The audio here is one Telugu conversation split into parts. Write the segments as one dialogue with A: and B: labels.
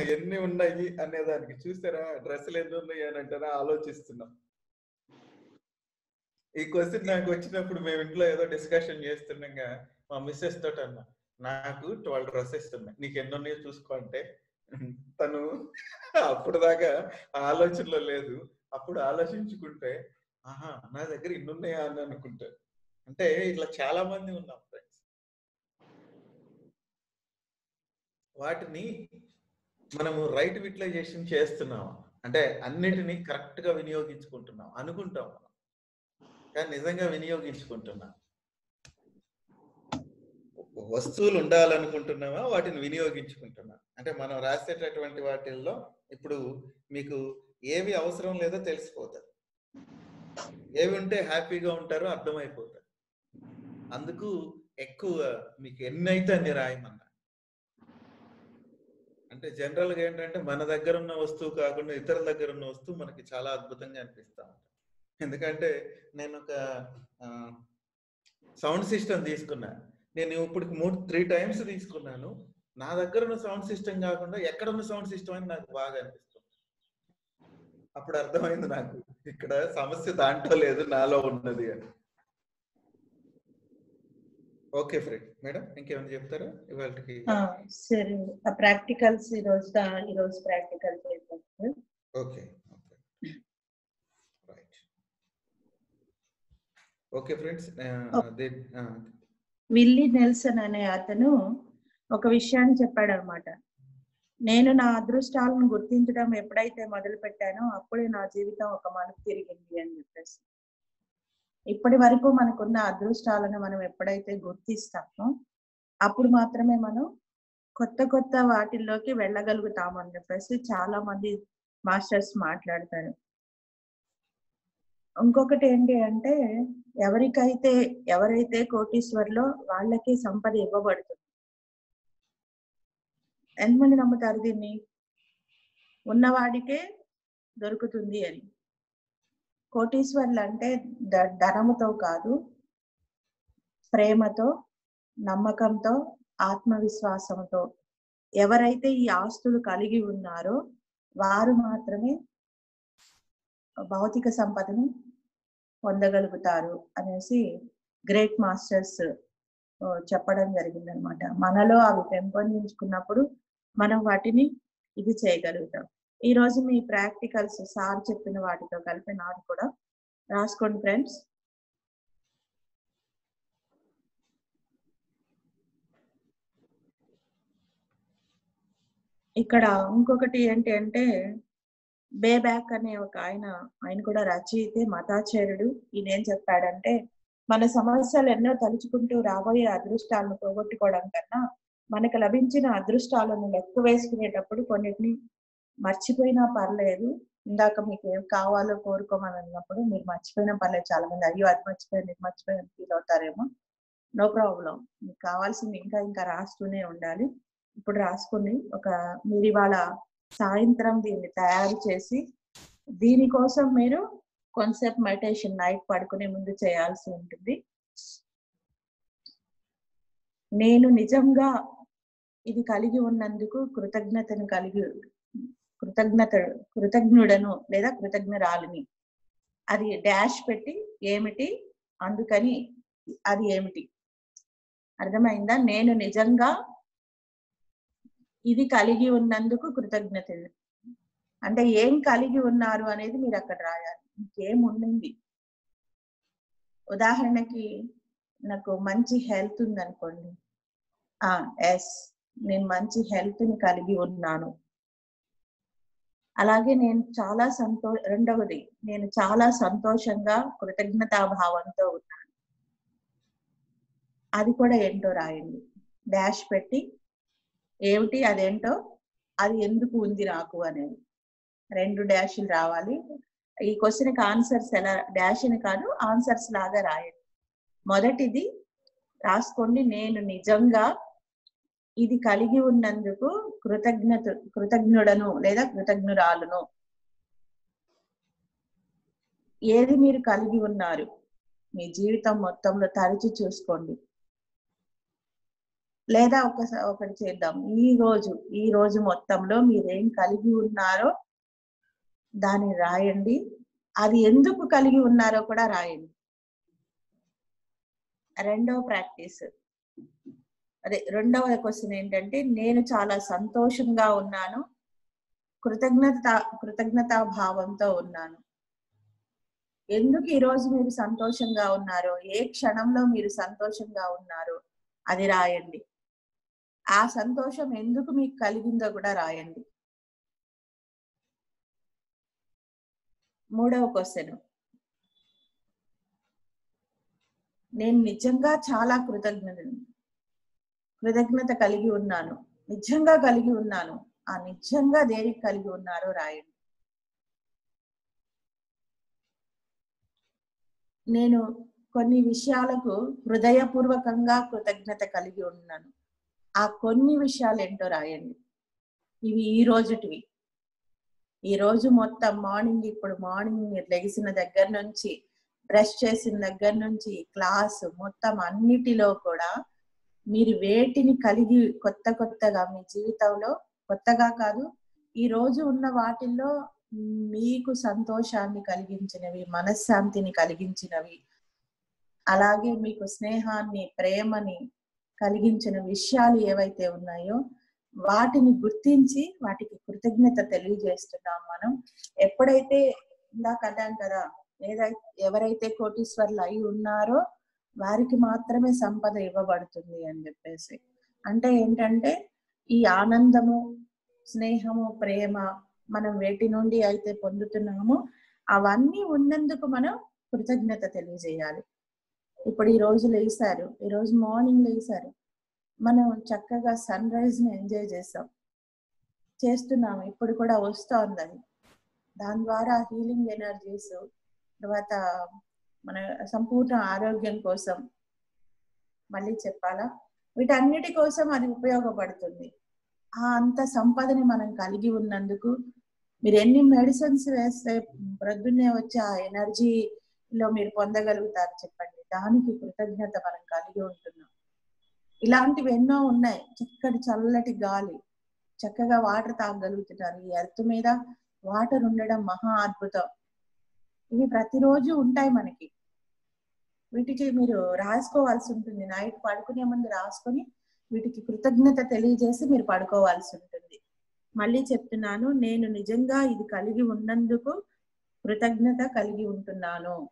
A: ఎన్ని ఉన్నాయి అనే దానికి చూసారా? డ్రెస్సులు ఎన్ని ఉన్నాయి అని అంటారా ఆలోచిస్తున్నాం. ఈ క్వశ్చన్ నాకు వచ్చినప్పుడు మేము ఇంట్లో ఏదో డిస్కషన్ చేస్తుండగా మా మిస్సెస్ తోటి అన్నా నాకు ట్వెల్వ్ డ్రెస్సెస్ ఉన్నాయి. నీకు ఎన్ని ఉన్నాయో చూసుకో అంటే తను అప్పుడు దాకా ఆలోచనలో లేదు. అప్పుడు ఆలోచించుకుంటే ఆహా నా దగ్గర ఇన్ని ఉన్నాయా? అని అనుకుంటా. అంటే ఇట్లా చాలా మంది ఉన్నాం ఫ్రెండ్స్ వాటిని మనము రైట్ యూటిలైజేషన్ చేస్తున్నాం అంటే అన్నిటినీ కరెక్ట్గా వినియోగించుకుంటున్నాం అనుకుంటాం మనం. కానీ నిజంగా వినియోగించుకుంటున్నాం. వస్తువులు ఉండాలనుకుంటున్నామా? వాటిని వినియోగించుకుంటున్నాం. అంటే మనం రాసేటటువంటి వాటిల్లో ఇప్పుడు మీకు ఏవి అవసరం లేదో తెలిసిపోతుంది. ఏవి ఉంటే హ్యాపీగా ఉంటారో అర్థమైపోతుంది. అందుకు ఎక్కువ మీకు ఎన్నైతే అన్ని రాయమన్నా అంటే జనరల్గా ఏంటంటే మన దగ్గర ఉన్న వస్తువు కాకుండా ఇతరుల దగ్గర ఉన్న వస్తువు మనకి చాలా అద్భుతంగా అనిపిస్తా ఉంటుంది. ఎందుకంటే నేను ఒక సౌండ్ సిస్టమ్ తీసుకున్నా. నేను ఇప్పుడు మూడు త్రీ టైమ్స్ తీసుకున్నాను. నా దగ్గర ఉన్న సౌండ్ సిస్టమ్ కాకుండా ఎక్కడ ఉన్న సౌండ్ సిస్టమ్ అని నాకు బాగా అనిపిస్తుంది. అప్పుడు అర్థమైంది నాకు ఇక్కడ సమస్య దాంట్లో లేదు నాలో ఉన్నది అని. Okay friend. మేడం ఇంకేమైనా చెప్తారా? ఇవాళకి
B: సరే. ఆ ప్రాక్టికల్స్ ఈ రోజు ఈ రోజు ప్రాక్టికల్ చేద్దాం
A: okay okay. Right. Okay friends
B: Willie Nelson అనే అతను ఒక విషయాన్ని చెప్పాడు అనమాట నేను నా అదృష్టాలను గుర్తించడం ఎప్పుడైతే మొదలు పెట్టానో అప్పుడే నా జీవితం ఒక మలుపు తిరిగింది అని చెప్పేసి. ఇప్పటి వరకు మనకున్న అదృష్టాలను మనం ఎప్పుడైతే గుర్తిస్తామో అప్పుడు మాత్రమే మనం కొత్త కొత్త వాటిల్లోకి వెళ్ళగలుగుతాము అని చెప్పేసి చాలా మంది మాస్టర్స్ మాట్లాడతారు. ఇంకొకటి ఏంటి అంటే ఎవరికైతే ఎవరైతే కోటీశ్వర్లో వాళ్ళకి సంపద ఇవ్వబడుతుంది ఎంతమంది నమ్ముతారు దీన్ని? ఉన్నవాడికే దొరుకుతుంది అని. కోటీశ్వర్లు అంటే ద- ధనముతో కాదు ప్రేమతో నమ్మకంతో ఆత్మవిశ్వాసంతో ఎవరైతే ఈ ఆస్తులు కలిగి ఉన్నారో వారు మాత్రమే భౌతిక సంపదను పొందగలుగుతారు అనేసి గ్రేట్ మాస్టర్స్ చెప్పడం జరిగింది అనమాట మనలో అవి పెంపొందించుకున్నప్పుడు మనం వాటిని ఇది చేయగలుగుతాం. ఈ రోజు మీ ప్రాక్టికల్స్ సార్ చెప్పిన వాటితో కలిపి నాది కూడా రాసుకోండి ఫ్రెండ్స్. ఇక్కడ ఇంకొకటి ఏంటి అంటే బేబ్యాక్ అనే ఒక ఆయన ఆయన కూడా రచయితే మతాచార్యుడు. ఈయన ఏం చెప్పాడంటే మన సమస్యలు ఎన్నో తలుచుకుంటూ రాబోయే అదృష్టాలను పోగొట్టుకోవడం కన్నా మనకు లభించిన అదృష్టాలను లెక్క వేసుకునేటప్పుడు కొన్నిటిని మర్చిపోయినా పర్లేదు. ఇందాక మీకు ఏం కావాలో కోరుకోమని అన్నప్పుడు మీరు మర్చిపోయినా పర్లేదు చాలా మంది అయ్యో అది మర్చిపోయాను ఇది మర్చిపోయాను ఫీల్ అవుతారేమో. నో ప్రాబ్లం మీకు కావాల్సింది ఇంకా ఇంకా రాస్తూనే ఉండాలి. ఇప్పుడు రాసుకుని ఒక మీరు ఇవాళ సాయంత్రం దీన్ని తయారు చేసి దీనికోసం మీరు కొంతసేపు మెడిటేషన్ నైట్ పడుకునే ముందు చేయాల్సి ఉంటుంది. నేను నిజంగా ఇది కలిగి ఉన్నందుకు కృతజ్ఞతను కలిగి కృతజ్ఞత కృతజ్ఞుడను లేదా కృతజ్ఞరాలిని. అది డాష్ పెట్టి ఏమిటి? అందుకని అది ఏమిటి? అర్థమైందా? నేను నిజంగా ఇది కలిగి ఉన్నందుకు కృతజ్ఞత అంటే ఏం కలిగి ఉన్నారు అనేది మీరు అక్కడ రాయాలి. ఇంకేం ఉండింది ఉదాహరణకి నాకు మంచి హెల్త్ ఉందనుకోండి. ఆ ఎస్ నేను మంచి హెల్త్ని కలిగి ఉన్నాను. అలాగే నేను చాలా సంతో రెండవది నేను చాలా సంతోషంగా కృతజ్ఞతాభావంతో ఉన్నాను. అది కూడా ఏంటో రాయండి. డాష్ పెట్టి ఏమిటి అదేంటో అది ఎందుకు ఉంది నాకు అనేది. రెండు డాష్లు రావాలి. ఈ క్వశ్చన్కి ఆన్సర్స్ ఎలా డాష్ని కాదు ఆన్సర్స్ లాగా రాయండి. మొదటిది రాసుకోండి నేను నిజంగా ఇది కలిగి ఉన్నందుకు కృతజ్ఞత కృతజ్ఞుడను లేదా కృతజ్ఞురాలును. ఏది మీరు కలిగి ఉన్నారు? మీ జీవితం మొత్తంలో తరచి చూసుకోండి. లేదా ఒక ఒకటి చేద్దాం. ఈ రోజు ఈ రోజు మొత్తంలో మీరేం కలిగి ఉన్నారో దాన్ని రాయండి. అది ఎందుకు కలిగి ఉన్నారో కూడా రాయండి. రెండవ ప్రాక్టీస్. అదే రెండవ క్వశ్చన్ ఏంటంటే నేను చాలా సంతోషంగా ఉన్నాను కృతజ్ఞత కృతజ్ఞతా భావంతో ఉన్నాను. ఎందుకు ఈరోజు మీరు సంతోషంగా ఉన్నారో ఏ క్షణంలో మీరు సంతోషంగా ఉన్నారో అది రాయండి. ఆ సంతోషం ఎందుకు మీకు కలిగిందో కూడా రాయండి. మూడవ క్వశ్చన్ నేను నిజంగా చాలా కృతజ్ఞతను కృతజ్ఞత కలిగి ఉన్నాను. నిజంగా కలిగి ఉన్నాను. ఆ నిజంగా దేనికి కలిగి ఉన్నారో రాయండి. నేను కొన్ని విషయాలకు హృదయపూర్వకంగా కృతజ్ఞత కలిగి ఉన్నాను. ఆ కొన్ని విషయాలు ఏంటో రాయండి. ఇవి ఈ రోజుటివి. ఈ రోజు మొత్తం మార్నింగ్ ఇప్పుడు మార్నింగ్ మీరు లెగిసిన దగ్గర నుంచి బ్రష్ చేసిన దగ్గర నుంచి క్లాస్ మొత్తం అన్నిటిలో కూడా మీరు వేటిని కలిగి కొత్త కొత్తగా మీ జీవితంలో కొత్తగా కాదు ఈ రోజు ఉన్న వాటిల్లో మీకు సంతోషాన్ని కలిగించినవి మనశ్శాంతిని కలిగించినవి అలాగే మీకు స్నేహాన్ని ప్రేమని కలిగించిన విషయాలు ఏవైతే ఉన్నాయో వాటిని గుర్తించి వాటికి కృతజ్ఞత తెలియజేస్తున్నాం మనం. ఎప్పుడైతే ఇందాక అన్నాం కదా ఏదైతే ఎవరైతే కోటీశ్వర్లు అయి ఉన్నారో వారికి మాత్రమే సంపద ఇవ్వబడుతుంది అని చెప్పేసి. అంటే ఏంటంటే ఈ ఆనందము స్నేహము ప్రేమ మనం వేటి నుండి అయితే పొందుతున్నామో అవన్నీ ఉన్నందుకు మనం కృతజ్ఞత తెలియజేయాలి. ఇప్పుడు ఈ రోజు లేసారు ఈ రోజు మార్నింగ్ లేసారు. మనం చక్కగా సన్ రైజ్ని ఎంజాయ్ చేసాం చేస్తున్నాము ఇప్పుడు కూడా వస్తూ ఉంది అది దాని ద్వారా హీలింగ్ ఎనర్జీస్ తర్వాత మన సంపూర్ణ ఆరోగ్యం కోసం మళ్ళీ చెప్పాలా? వీటన్నిటి కోసం అది ఉపయోగపడుతుంది. ఆ అంత సంపదని మనం కలిగి ఉన్నందుకు మీరు ఎన్ని మెడిసిన్స్ వేస్తే ప్రొద్దున్నే వచ్చే ఆ ఎనర్జీలో మీరు పొందగలుగుతారు చెప్పండి. దానికి కృతజ్ఞత మనం కలిగి ఉంటున్నాం. ఇలాంటివి ఎన్నో ఉన్నాయి. చక్కటి చల్లటి గాలి చక్కగా వాటర్ తాగగలుగుతున్నారు. ఈ ఎర్త్ మీద వాటర్ ఉండడం మహా అద్భుతం. ఇవి ప్రతిరోజు ఉంటాయి మనకి. వీటికి మీరు రాసుకోవాల్సి ఉంటుంది. నైట్ పడుకునే ముందు రాసుకొని వీటికి కృతజ్ఞత తెలియజేసి మీరు పడుకోవాల్సి ఉంటుంది. మళ్ళీ చెప్తున్నాను నేను నిజంగా ఇది కలిగి ఉన్నందుకు కృతజ్ఞత కలిగి ఉంటున్నాను.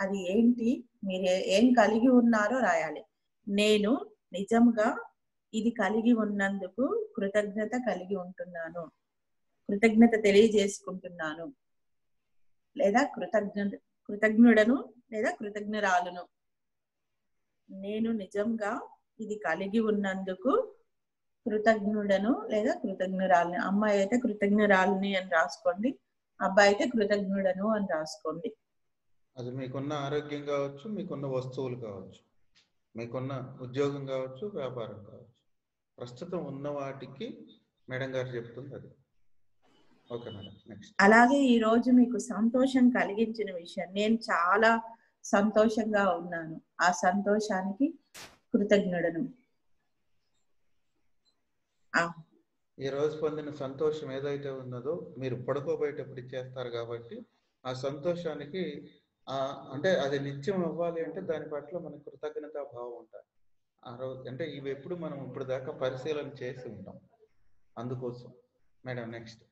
B: అది ఏంటి? మీరు ఏం కలిగి ఉన్నారో రాయాలి. నేను నిజంగా ఇది కలిగి ఉన్నందుకు కృతజ్ఞత కలిగి ఉంటున్నాను. కృతజ్ఞత తెలియజేసుకుంటున్నాను. లేదా కృతజ్ఞ కృతజ్ఞుడను లేదా కృతజ్ఞరాలును. నేను నిజంగా ఇది కలిగి ఉన్నందుకు కృతజ్ఞుడను లేదా కృతజ్ఞురాలని అమ్మాయి అయితే కృతజ్ఞురాలని అని రాసుకోండి అబ్బాయి అయితే కృతజ్ఞుడను అని రాసుకోండి.
A: అది మీకున్న ఆరోగ్యం కావచ్చు మీకున్న వస్తువులు కావచ్చు మీకున్న ఉద్యోగం కావచ్చు వ్యాపారం కావచ్చు. ప్రస్తుతం ఉన్న వాటికి మేడం గారు చెప్తుంది అది. Okay madam next.
B: అలాగే ఈ రోజు మీకు సంతోషం కలిగించిన విషయం నేను చాలా సంతోషంగా ఉన్నాను. ఆ సంతోషానికి కృతజ్ఞుడను.
A: ఈ రోజు పొందిన సంతోషం ఏదైతే ఉన్నదో మీరు పడుకోబోయేటప్పుడు ఇచ్చేస్తారు కాబట్టి ఆ సంతోషానికి ఆ అంటే అది నిత్యం అవ్వాలి అంటే దాని పట్ల మనకు కృతజ్ఞతా భావం ఉండాలి ఆ రోజు అంటే ఇవి ఎప్పుడు మనం ఇప్పుడు దాకా పరిశీలన చేసి ఉంటాం. అందుకోసం. Madam next.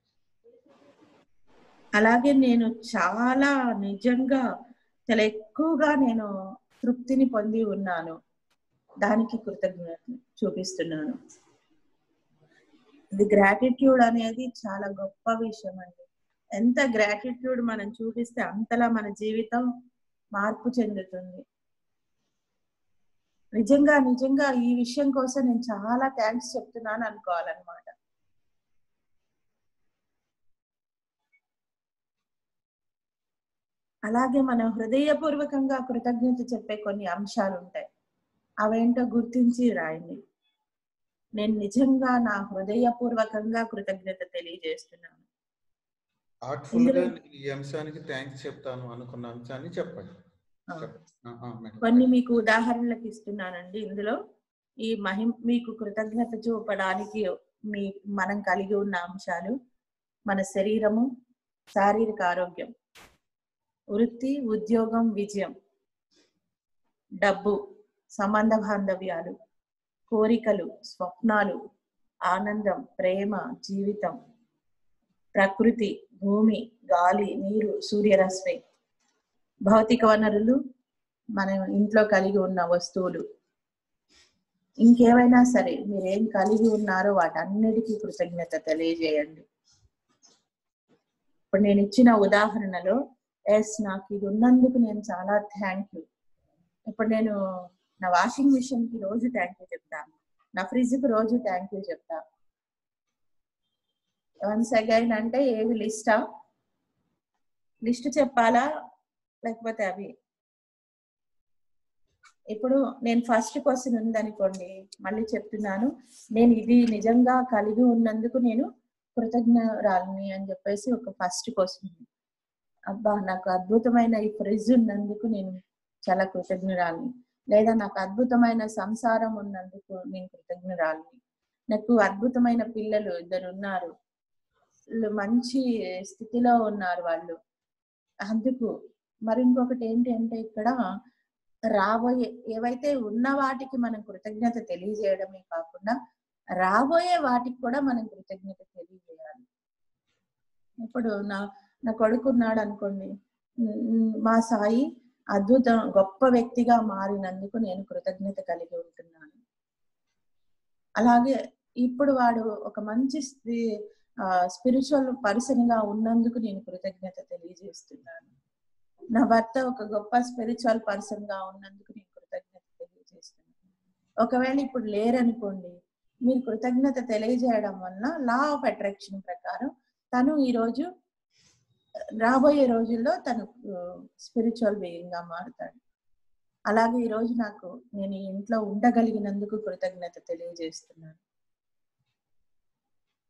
B: అలాగే నేను చాలా నిజంగా చాలా ఎక్కువగా నేను తృప్తిని పొంది ఉన్నాను. దానికి కృతజ్ఞత చూపిస్తున్నాను. ఇది గ్రాటిట్యూడ్ అనేది చాలా గొప్ప విషయం అండి. ఎంత గ్రాటిట్యూడ్ మనం చూపిస్తే అంతలా మన జీవితం మార్పు చెందుతుంది. నిజంగా నిజంగా ఈ విషయం కోసం నేను చాలా థ్యాంక్స్ చెప్తున్నాను అనుకోవాలన్నమాట. అలాగే మనం హృదయపూర్వకంగా కృతజ్ఞత చెప్పే కొన్ని అంశాలు ఉంటాయి అవేంటో గుర్తించి రాయండి. నేను నిజంగా నా హృదయపూర్వకంగా కృతజ్ఞత తెలియజేస్తున్నాను.
A: ఈ అంశానికి థ్యాంక్స్ చెప్తాను అనుకున్న అంశాన్ని చెప్పండి.
B: కొన్ని మీకు ఉదాహరణలకు ఇస్తున్నానండి. ఇందులో ఈ మహిమ మీకు కృతజ్ఞత చూపడానికి మీ మనం కలిగి ఉన్న అంశాలు మన శరీరము శారీరక ఆరోగ్యం. వృత్తి ఉద్యోగం విజయం. డబ్బు సంబంధ బాంధవ్యాలు కోరికలు స్వప్నాలు ఆనందం ప్రేమ జీవితం ప్రకృతి భూమి గాలి నీరు సూర్యరశ్మి. భౌతిక వనరులు మనం ఇంట్లో కలిగి ఉన్న వస్తువులు. ఇంకేమైనా సరే మీరు ఏం కలిగి ఉన్నారో వాటన్నిటికీ కృతజ్ఞత తెలియజేయండి. ఇప్పుడు నేను ఇచ్చిన ఉదాహరణలో ఎస్ నాకు ఇది ఉన్నందుకు నేను చాలా థ్యాంక్ యూ ఇప్పుడు నేను నా వాషింగ్ మిషన్కి రోజు థ్యాంక్ యూ చెప్తాను. నా ఫ్రిడ్జ్కి రోజు థ్యాంక్ యూ చెప్తా వన్స్ అగైన్ అంటే ఏవి లిస్టా లిస్ట్ చెప్పాలా? లేకపోతే అవి? ఇప్పుడు నేను ఫస్ట్ క్వశ్చన్ ఉందనుకోండి మళ్ళీ చెప్తున్నాను. నేను ఇది నిజంగా కలిగి ఉన్నందుకు నేను కృతజ్ఞరాలని అని చెప్పేసి ఒక ఫస్ట్ క్వశ్చన్ అబ్బా నాకు అద్భుతమైన ఈ ఫ్రిడ్జ్ ఉన్నందుకు నేను చాలా కృతజ్ఞురాలిని. లేదా నాకు అద్భుతమైన సంసారం ఉన్నందుకు నేను కృతజ్ఞురాలిని. నాకు అద్భుతమైన పిల్లలు ఇద్దరు ఉన్నారు మంచి స్థితిలో ఉన్నారు వాళ్ళు. అందుకు మరి ఇంకొకటి ఏంటి అంటే ఇక్కడ రాబోయే ఏవైతే ఉన్న వాటికి మనం కృతజ్ఞత తెలియజేయడమే కాకుండా రాబోయే వాటికి కూడా మనం కృతజ్ఞత తెలియజేయాలి. ఇప్పుడు నా నా కొడుకున్నాడు అనుకోండి మా సాయి అద్భుతం గొప్ప వ్యక్తిగా మారినందుకు నేను కృతజ్ఞత కలిగి ఉంటున్నాను. అలాగే ఇప్పుడు వాడు ఒక మంచి స్పిరిచువల్ పర్సన్గా ఉన్నందుకు నేను కృతజ్ఞత తెలియజేస్తున్నాను. నా భర్త ఒక గొప్ప స్పిరిచువల్ పర్సన్గా ఉన్నందుకు నేను కృతజ్ఞత తెలియజేస్తున్నాను. ఒకవేళ ఇప్పుడు లేరనుకోండి మీరు కృతజ్ఞత తెలియజేయడం వల్ల లా ఆఫ్ అట్రాక్షన్ ప్రకారం తను ఈరోజు రాబోయే రోజుల్లో తను స్పిరిచువల్ బీయింగ్గా మారుతాడు. అలాగే ఈ రోజు నాకు నేను ఇంట్లో ఉండగలిగినందుకు కృతజ్ఞత తెలియజేస్తున్నాను.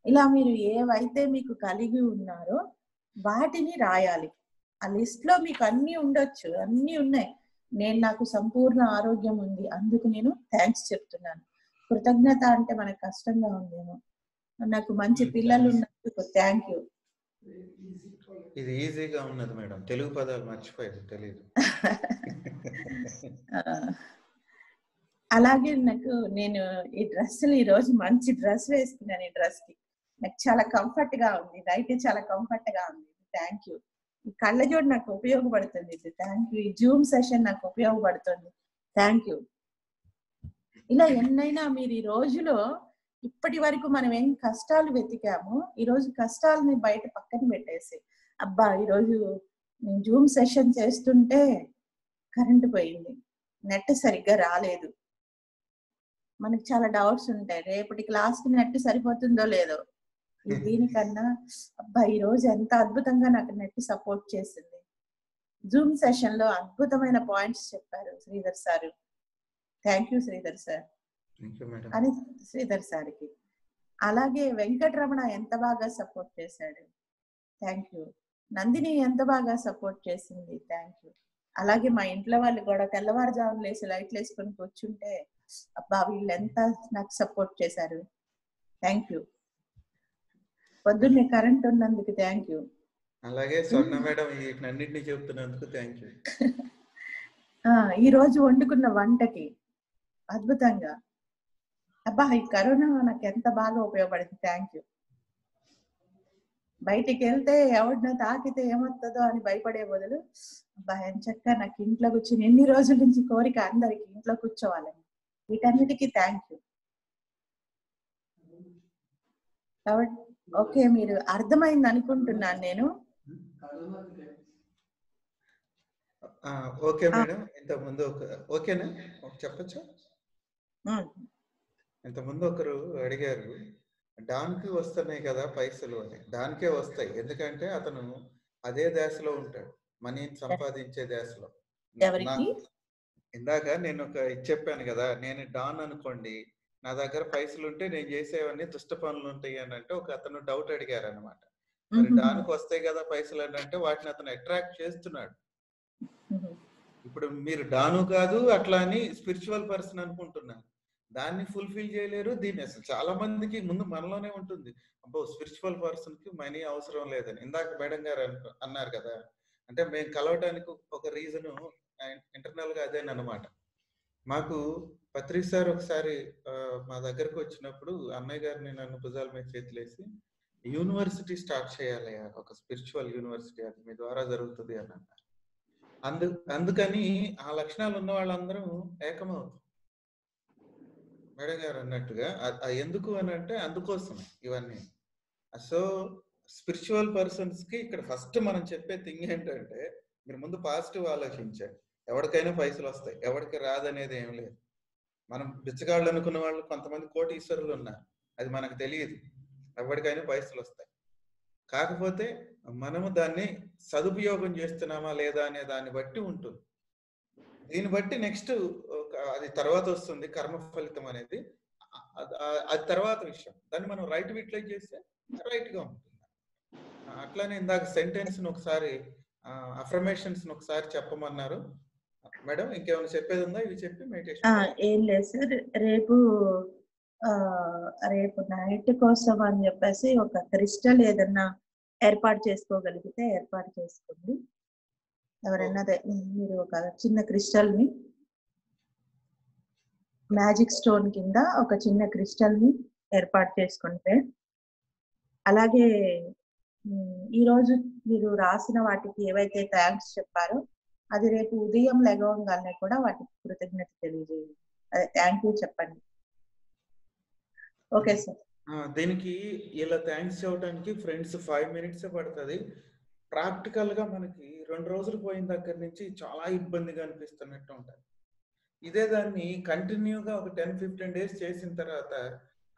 B: ఇలా మీరు ఏవైతే మీకు కలిగి ఉన్నారో వాటిని రాయాలి. ఆ లిస్ట్లో మీకు అన్ని ఉండొచ్చు అన్ని ఉన్నాయి. నేను నాకు సంపూర్ణ ఆరోగ్యం ఉంది అందుకు నేను థ్యాంక్స్ చెప్తున్నాను. కృతజ్ఞత అంటే మనకు కష్టంగా ఉందేమో. నాకు మంచి పిల్లలు ఉన్నందుకు థ్యాంక్ యూ
A: ఇది ఈజీగా ఉన్నది మేడం. తెలుగు పదాలు మర్చిపోయేది తెలియదు
B: అలాగే నాకు నేను ఈ డ్రెస్సులు ఈ రోజు మంచి డ్రెస్ వేసుకున్నాను ఈ డ్రెస్కి నాకు చాలా కంఫర్ట్గా ఉంది. నైట్ చాలా కంఫర్ట్గా ఉంది. థ్యాంక్ యూ ఈ కళ్ళజోడు నాకు ఉపయోగపడుతుంది. ఇది థ్యాంక్ యూ ఈ జూమ్ సెషన్ నాకు ఉపయోగపడుతుంది. థ్యాంక్ యూ ఇలా ఎన్నైనా మీరు ఈ రోజులో ఇప్పటి వరకు మనం ఏం కష్టాలు వెతికాము ఈ రోజు కష్టాలని బయట పక్కన పెట్టేసి అబ్బా ఈరోజు నేను జూమ్ సెషన్ చేస్తుంటే కరెంట్ పోయింది. నెట్ సరిగ్గా రాలేదు. మనకి చాలా డౌట్స్ ఉంటాయి. రేపటి క్లాస్కి నెట్ సరిపోతుందో లేదో. ఈ దీనికన్నా అబ్బా ఈ రోజు ఎంత అద్భుతంగా నాకు నెట్ సపోర్ట్ చేసింది. జూమ్ సెషన్లో అద్భుతమైన పాయింట్స్ చెప్పారు Sridhar sir. Thank you Sridhar sir. అని శ్రీధర్ సార్కి. అలాగే వెంకటరమణ ఎంత బాగా సపోర్ట్ చేశాడు. థ్యాంక్ యూ నందిని ఎంత బాగా సపోర్ట్ చేసింది థ్యాంక్ యూ అలాగే మా ఇంట్లో వాళ్ళు కూడా తెల్లవారుజామున లేసి లైట్లు వేసుకొని కూర్చుంటే అబ్బా వీళ్ళు ఎంత నాకు సపోర్ట్ చేశారు. థ్యాంక్ యూ పొద్దున్నే కరెంట్ ఉన్నందుకు థ్యాంక్ యూ
A: అలాగే స్వర్ణ మేడం వీటినన్నింటినీ చెప్తున్నందుకు థ్యాంక్ యూ
B: ఈ రోజు వండుకున్న వంటకి అద్భుతంగా అబ్బా ఈ కరోనా నాకు ఎంత బాగా ఉపయోగపడింది థ్యాంక్ యూ బయటికి వెళ్తే ఎవరినో తాకితే ఏమవుతుందో అని భయపడే బదులు అబ్బా చక్క నాకు ఇంట్లో కూర్చుని ఎన్ని రోజుల నుంచి కోరిక అందరికి ఇంట్లో కూర్చోవాలని వీటన్నిటికీ థ్యాంక్ యూ కాబట్టి ఓకే మీరు అర్థమైంది అనుకుంటున్నాను నేను.
A: ఓకే మేడం ఇంత ముందు ఒక ఓకేనా? చెప్పచ్చా? ఇంత ముందు ఒకరు అడిగారు డాన్కి వస్తున్నాయి కదా పైసలు అని. దానికే వస్తాయి. ఎందుకంటే అతను అదే దేశలో ఉంటాడు. మనీని సంపాదించే దేశలో ఇందాక నేను ఒక ఇది చెప్పాను కదా నేను డాన్ అనుకోండి నా దగ్గర పైసలు ఉంటే నేను చేసేవన్నీ దుష్ట పనులు ఉంటాయి అని అంటే ఒక అతను డౌట్ అడిగారు అనమాట మరి. డాన్కి వస్తాయి కదా పైసలు అని అంటే వాటిని అతను అట్రాక్ట్ చేస్తున్నాడు. ఇప్పుడు మీరు డాను కాదు అట్లా అని స్పిరిచువల్ పర్సన్ అనుకుంటున్నారు దాన్ని ఫుల్ఫిల్ చేయలేరు. దీన్ని అసలు చాలా మందికి ముందు మనలోనే ఉంటుంది. అబ్బో స్పిరిచువల్ పర్సన్కి మనీ అవసరం లేదని. ఇందాక మేడం గారు అన్నారు కదా. అంటే మేము కలవడానికి ఒక రీజన్ ఇంటర్నల్గా అదేనమాట మాకు పత్రిక సార్ ఒకసారి మా దగ్గరకు వచ్చినప్పుడు అన్నయ్య గారిని నన్ను భుజాల మీద చేతులేసి యూనివర్సిటీ స్టార్ట్ చేయాలి ఒక స్పిరిచువల్ యూనివర్సిటీ అది మీ ద్వారా జరుగుతుంది అని అన్నారు. అందు అందుకని ఆ లక్షణాలు ఉన్న వాళ్ళందరూ ఏకమవుతుంది మేడం గారు అన్నట్టుగా ఎందుకు అని అంటే అందుకోసం ఇవన్నీ. సో స్పిరిచువల్ పర్సన్స్కి ఇక్కడ ఫస్ట్ మనం చెప్పే థింగ్ ఏంటంటే మీరు ముందు పాజిటివ్ ఆలోచించండి. ఎవరికైనా పైసలు వస్తాయి ఎవరికి రాదనేది ఏం లేదు. మనం బిచ్చగాళ్ళు అనుకున్న వాళ్ళు కొంతమంది కోటీశ్వరులు ఉన్నారు. అది మనకు తెలియదు. ఎవరికైనా పైసలు వస్తాయి. కాకపోతే మనము దాన్ని సదుపయోగం చేస్తున్నామా లేదా అనే దాన్ని బట్టి ఉంటుంది. దీన్ని బట్టి నెక్స్ట్ అది తర్వాత వస్తుంది కర్మ ఫలితం అనేది. అది తర్వాత విషయం. దాన్ని మనం రైట్ యూటిలైజ్ చేస్తే రైట్గా ఉంటుంది. అట్లానే ఇందాక సెంటెన్స్ ఒకసారి అఫర్మేషన్స్ ఒకసారి చెప్పమన్నారు. మేడం ఇంకేమైనా చెప్పేది ఉందా? ఇవి చెప్పి మెడిటేషన్
B: ఏం లేదు సార్. రేపు రేపు నైట్ కోసం అని చెప్పేసి ఒక క్రిస్టల్ ఏదన్నా ఏర్పాటు చేసుకోగలిగితే ఏర్పాటు చేసుకోండి. ఎవరైనా మీరు ఒక చిన్న క్రిస్టల్ని మ్యాజిక్ స్టోన్ కింద ఒక చిన్న క్రిస్టల్ని ఏర్పాటు చేసుకుంటే అలాగే ఈరోజు ఈ రోజు మీరు రాసిన వాటికి ఏవైతే థ్యాంక్స్ చెప్పారో అది రేపు ఉదయం లెగవంగానే కూడా వాటికి కృతజ్ఞత తెలియజేయండి. అదే థ్యాంక్ యూ చెప్పండి. Okay sir.
A: ఆ, దీనికి ఇలా థ్యాంక్స్ చెప్పడానికి ఫ్రెండ్స్ ఫైవ్ మినిట్స్ పడుతుంది. ప్రాక్టికల్గా మనకి రెండు రోజులు పోయిన దగ్గర నుంచి చాలా ఇబ్బందిగా అనిపిస్తున్నట్టు ఉంటుంది. ఇదే దాన్ని కంటిన్యూగా ఒక టెన్ ఫిఫ్టీన్ డేస్ చేసిన తర్వాత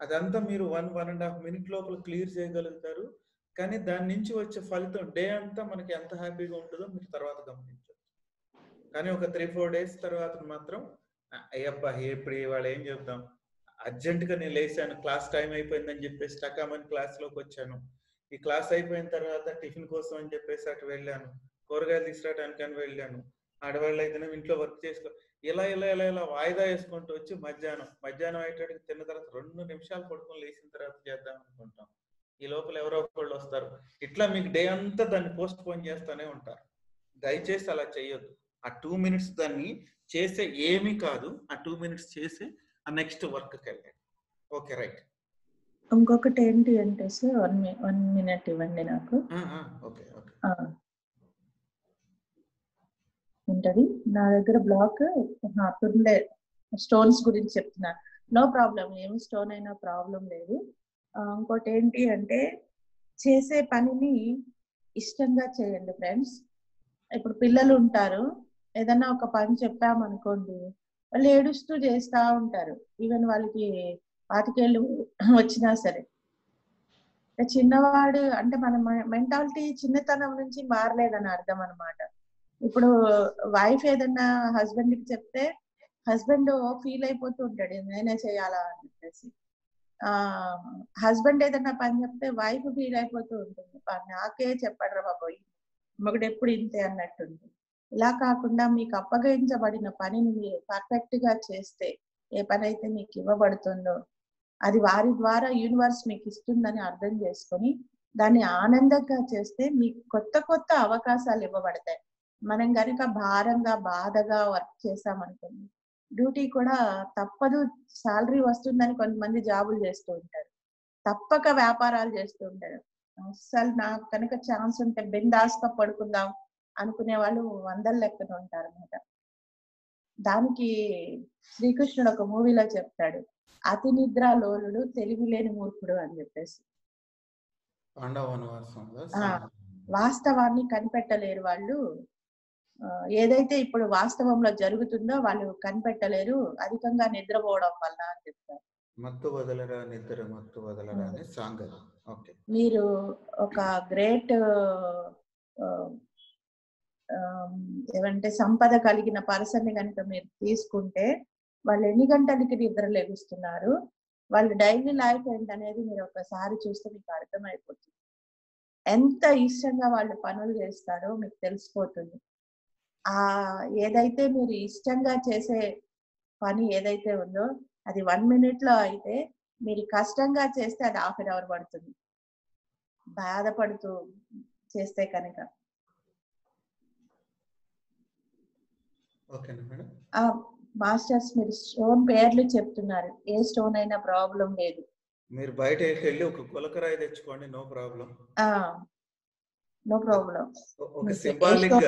A: అదంతా మీరు one one and half minute లోపల క్లియర్ చేయగలుగుతారు. కానీ దాని నుంచి వచ్చే ఫలితం డే అంతా మనకి ఎంత హ్యాపీగా ఉంటుందో మీరు తర్వాత గమనించవచ్చు. కానీ ఒక త్రీ ఫోర్ డేస్ తర్వాత మాత్రం అయ్యబ్బా ఇప్పుడు ఇవాళ ఏం చెప్తాం అర్జెంట్గా నేను లేచాను క్లాస్ టైం అయిపోయిందని చెప్పేసి టకామని క్లాస్లోకి వచ్చాను. ఈ క్లాస్ అయిపోయిన తర్వాత టిఫిన్ కోసం అని చెప్పేసి అటు వెళ్ళాను. కూరగాయలు తీసుకురావడానికి అని వెళ్ళాను. ఆడవాళ్ళు అయితేనే ఇంట్లో వర్క్ చేసుకో ఇలా ఇలా ఇలా ఇలా వాయిదా వేసుకుంటూ వచ్చి మధ్యాహ్నం మధ్యాహ్నం అయ్యేటడికి తిన్న తర్వాత రెండు నిమిషాలు పడుకొని లేచిన తర్వాత చేద్దాం అనుకుంటాం. ఈ లోపల ఎవరో ఒకళ్ళు వస్తారు. ఇట్లా మీకు డే అంతా దాన్ని పోస్ట్ పోన్ చేస్తూనే ఉంటారు. దయచేసి అలా చేయొద్దు ఆ టూ మినిట్స్ దాన్ని చేసే ఏమీ కాదు. ఆ టూ మినిట్స్ చేసి ఆ నెక్స్ట్ వర్క్ వెళ్ళండి ఓకే రైట్.
B: ఇంకొకటి ఏంటి అంటే సార్ వన్ వన్ మినిట్ ఇవ్వండి నాకు.
A: Okay okay.
B: ఆ. నా దగ్గర బ్లాక్ తుండే స్టోన్స్ గురించి చెప్తున్నా. నో ప్రాబ్లం ఏమి స్టోన్ అయినా ప్రాబ్లం లేదు. ఇంకోటి ఏంటి అంటే చేసే పనిని ఇష్టంగా చేయండి ఫ్రెండ్స్ ఇప్పుడు పిల్లలు ఉంటారు. ఏదన్నా ఒక పని చెప్పామనుకోండి వాళ్ళు ఏడుస్తూ చేస్తా ఉంటారు. ఈవెన్ వాళ్ళకి పాతికేళ్ళు వచ్చినా సరే. చిన్నవాడు అంటే మన మెంటాలిటీ చిన్నతనం నుంచి మారలేదని అర్థం అన్నమాట. ఇప్పుడు వైఫ్ ఏదన్నా హస్బెండ్కి చెప్తే హస్బెండ్ ఫీల్ అయిపోతూ ఉంటాడు నేనే చేయాలా? అని చెప్పేసి. ఆ హస్బెండ్ ఏదన్నా పని చెప్తే వైఫ్ ఫీల్ అయిపోతూ ఉంటుంది. నాకే చెప్పాడు రా బాబోయ్ మొగుడు ఎప్పుడు ఇంతే అన్నట్టుంది. ఇలా కాకుండా మీకు అప్పగించబడిన పనిని మీరు పర్ఫెక్ట్గా చేస్తే ఏ పని అయితే మీకు ఇవ్వబడుతుందో అది వారి ద్వారా యూనివర్స్ మీకు ఇస్తుందని అర్థం చేసుకొని దాన్ని ఆనందంగా చేస్తే మీకు కొత్త కొత్త అవకాశాలు ఇవ్వబడతాయి. మనం కనుక భారంగా బాధగా వర్క్ చేసామనుకోండి డ్యూటీ కూడా తప్పదు శాలరీ వస్తుందని కొంతమంది జాబులు చేస్తూ ఉంటారు. తప్పక వ్యాపారాలు చేస్తూ ఉంటారు. అసలు నాకు కనుక ఛాన్స్ ఉంటే బిందాస్గా పడుకుందాం అనుకునే వాళ్ళు వందల లెక్కన ఉంటారు అనమాట దానికి శ్రీకృష్ణుడు ఒక మూవీలో చెప్తాడు అతి నిద్ర లోలుడు తెలివి లేని మూర్ఖుడు అని చెప్పేసి. వాస్తవాన్ని కనిపెట్టలేరు వాళ్ళు. ఏదైతే ఇప్పుడు వాస్తవంలో జరుగుతుందో వాళ్ళు కనిపెట్టలేరు అధికంగా నిద్రపోవడం వల్ల అని చెప్తారు.
A: మత్తు వదలరా నిద్ర మత్తు వదలరా అనే సాంగ్ ఓకే.
B: మీరు ఒక గ్రేట్ ఏమంటే సంపద కలిగిన పర్సన్ కనుక మీరు తీసుకుంటే వాళ్ళు ఎన్ని గంటలకి నిద్ర లెగుస్తున్నారు? వాళ్ళ డైలీ లైఫ్ ఏంటనేది మీరు ఒకసారి చూస్తే మీకు అర్థమైపోతుంది. ఎంత ఇష్టంగా వాళ్ళు పనులు చేస్తారో మీకు తెలిసిపోతుంది. ఆ ఏదైతే మీరు ఇష్టంగా చేసే పని ఏదైతే ఉందో అది వన్ మినిట్లో అయితే మీరు కష్టంగా చేస్తే అది హాఫ్ అన్ అవర్ పడుతుంది. బాధపడుతూ చేస్తే కనుక. మాస్టర్స్ మీరు స్టోన్ పేర్లు చెప్తున్నారు. ఏ స్టోన్ అయినా ప్రాబ్లం లేదు.
A: మీరు బయటకి వెళ్ళి ఒక గులకరాయి తెచ్చుకోండి నో ప్రాబ్లం.
B: ఆ నో ప్రాబ్లం.
A: ఒక సింబాలిక్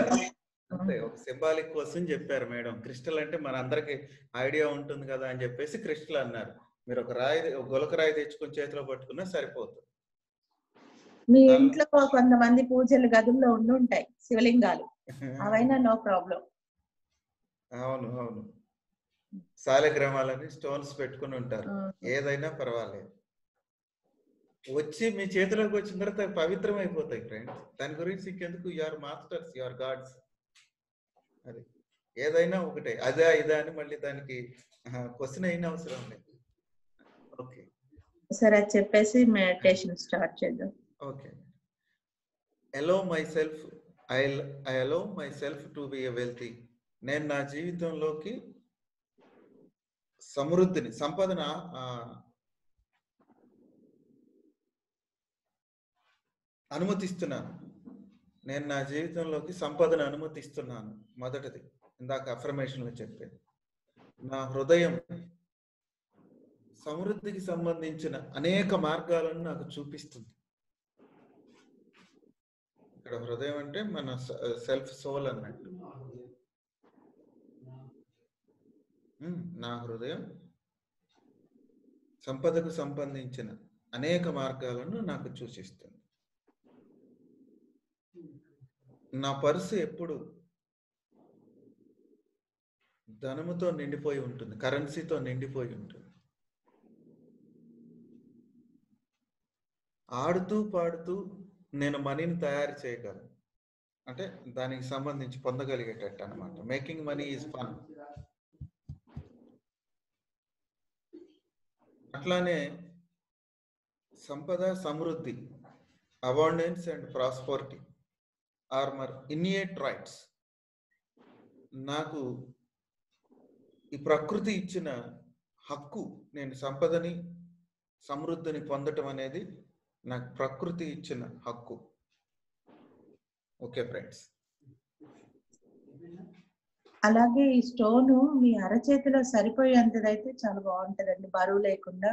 A: అంతే ఒక సింబాలిక్ కోసం చెప్పారు మేడం. క్రిస్టల్ అంటే మన అందరికి ఐడియా ఉంటుంది కదా అని చెప్పేసి క్రిస్టల్ అన్నారు. మీరు ఒక రాయి ఒక గులకరాయి తెచ్చుకొని చేతిలో పట్టుకున్నా సరిపోతుంది
B: మీ ఇంట్లో కొంతమంది పూజలు గదుల్లో ఉండి ఉంటాయి శివలింగాలు. అవైనా నో ప్రాబ్లం.
A: అవును అవును. సాలగ్రామాలని స్టోన్స్ పెట్టుకుని ఉంటారు. ఏదైనా పర్వాలేదు. వచ్చి మీ చేతిలోకి వచ్చిన తర్వాత పవిత్రం అయిపోతాయి ఫ్రెండ్స్. దాని గురించి ఇంకెందుకు? Your masters your gods. అది. ఏదైనా ఒకటే. అదా ఇదా అని మళ్ళీ దానికి క్వశ్చన్ అయిన అవసరం లేదు. ఓకే.
B: సరే అది చెప్పేసి మెడిటేషన్ స్టార్ట్ చేద్దాం.
A: Okay. Allow myself I I allow myself to be a wealthy నేను నా జీవితంలోకి సమృద్ధిని సంపదన అనుమతిస్తున్నాను. నేను నా జీవితంలోకి సంపదను అనుమతిస్తున్నాను. మొదటిది. ఇందాక అఫర్మేషన్లో చెప్పేది నా హృదయం సమృద్ధికి సంబంధించిన అనేక మార్గాలను నాకు చూపిస్తుంది. ఇక్కడ హృదయం అంటే మన సెల్ఫ్ సోల్ అన్నట్టు. నా హృదయం సంపదకు సంబంధించిన అనేక మార్గాలను నాకు సూచిస్తుంది. నా పర్సు ఎప్పుడు? ధనముతో నిండిపోయి ఉంటుంది. కరెన్సీతో నిండిపోయి ఉంటుంది. ఆడుతూ పాడుతూ నేను మనీని తయారు చేయగలను. అంటే దానికి సంబంధించి పొందగలిగేటట్టు అనమాట మేకింగ్ మనీ ఈజ్ ఫన్. అట్లానే సంపద సమృద్ధి అబాండెన్స్ అండ్ ప్రాస్పర్టీ ఆర్ మర్ ఇన్నియేట్ రైట్స్. నాకు ఈ ప్రకృతి ఇచ్చిన హక్కు నేను సంపదని సమృద్ధిని పొందటం అనేది నాకు ప్రకృతి ఇచ్చిన హక్కు. Okay friends.
B: అలాగే ఈ స్టోన్ మీ అరచేతిలో సరిపోయేంతదైతే చాలా బాగుంటదండి. బరువు లేకుండా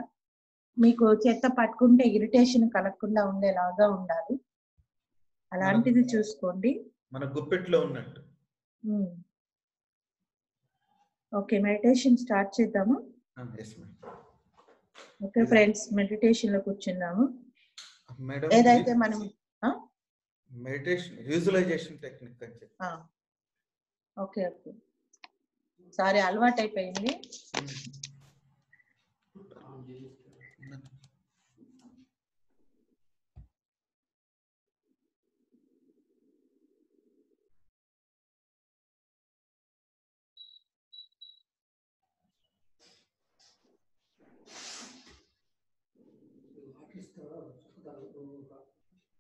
B: మీకు చెత్త పట్టుకుంటే ఇరిటేషన్ కలగకుండా ఉండేలాగా ఉండాలి. అలాంటిది చూసుకోండి.
A: మన గుప్పెట్లో ఉన్నట్టు.
B: ఓకే మెడిటేషన్ స్టార్ట్ చేద్దాము. ఓకే ఫ్రెండ్స్ మెడిటేషన్లో కూర్చుందాము.
A: మేడం
B: ఏదైతే మనం
A: మెడిటేషన్ విజువలైజేషన్ టెక్నిక్ అని చెప్పి.
B: Okay okay. సారీ అలవాటు అయిపోయింది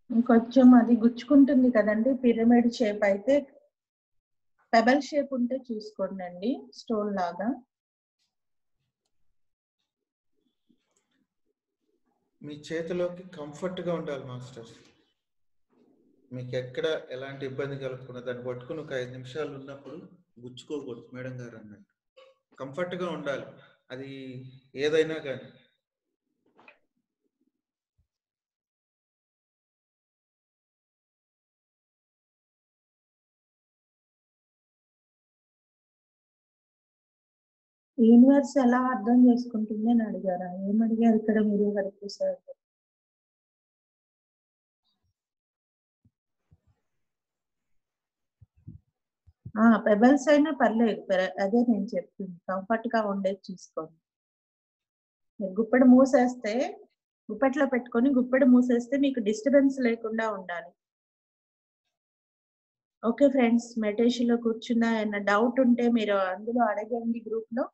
B: ఇంకొంచెం అది గుచ్చుకుంటుంది కదండి పిరమిడ్ షేప్ అయితే. పెబల్ షేప్ ఉంటే చూసుకోండి అండి స్టోన్ లాగా.
A: మీ చేతిలోకి కంఫర్ట్గా ఉండాలి మాస్టర్. మీకు ఎక్కడ ఎలాంటి ఇబ్బంది కలగకుండా దాన్ని పట్టుకుని ఒక ఐదు నిమిషాలు ఉన్నప్పుడు గుచ్చుకోకూడదు మేడం గారు అన్నట్టు. కంఫర్ట్గా ఉండాలి. అది ఏదైనా కానీ.
B: యూనివర్స్ ఎలా అర్థం చేసుకుంటుంది అని అడిగారా? ఏం అడిగారు ఇక్కడ మీరు హరిపు సార్ ఆ పెబల్స్ అయినా పర్లేదు. అదే నేను చెప్తుంది కంఫర్ట్గా ఉండేది చూసుకోండి. గుప్పెడు మూసేస్తే గుప్పెట్లో పెట్టుకొని గుప్పెడు మూసేస్తే మీకు డిస్టర్బెన్స్ లేకుండా ఉండాలి. ఓకే ఫ్రెండ్స్ మెడిటేషన్లో కూర్చున్నా ఏమైనా డౌట్ ఉంటే మీరు అందులో అడగండి గ్రూప్లో.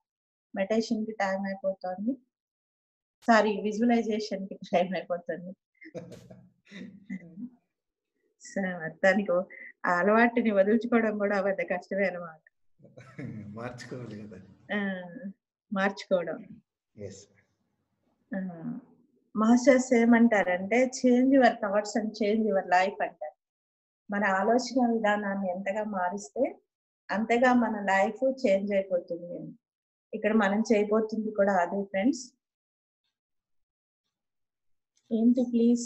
B: మెడిటేషన్కి టైం అయిపోతుంది. సారీ విజువలైజేషన్కి టైం అయిపోతుంది. సరే, మొత్తానికి అలవాటుని వదులుచుకోవడం కూడా పెద్ద కష్టమే అనమాట
A: మార్చుకోవాలి కదా.
B: మార్చుకోవడం. మాస్టర్స్ ఏమంటారంటే change your thoughts and change your life అంటారు. మన ఆలోచన విధానాన్ని ఎంతగా మారిస్తే అంతగా మన లైఫ్ చేంజ్ అయిపోతుంది ఇక్కడ మనం చేయబోతుంది కూడా అదే ఫ్రెండ్స్ ఏంటి please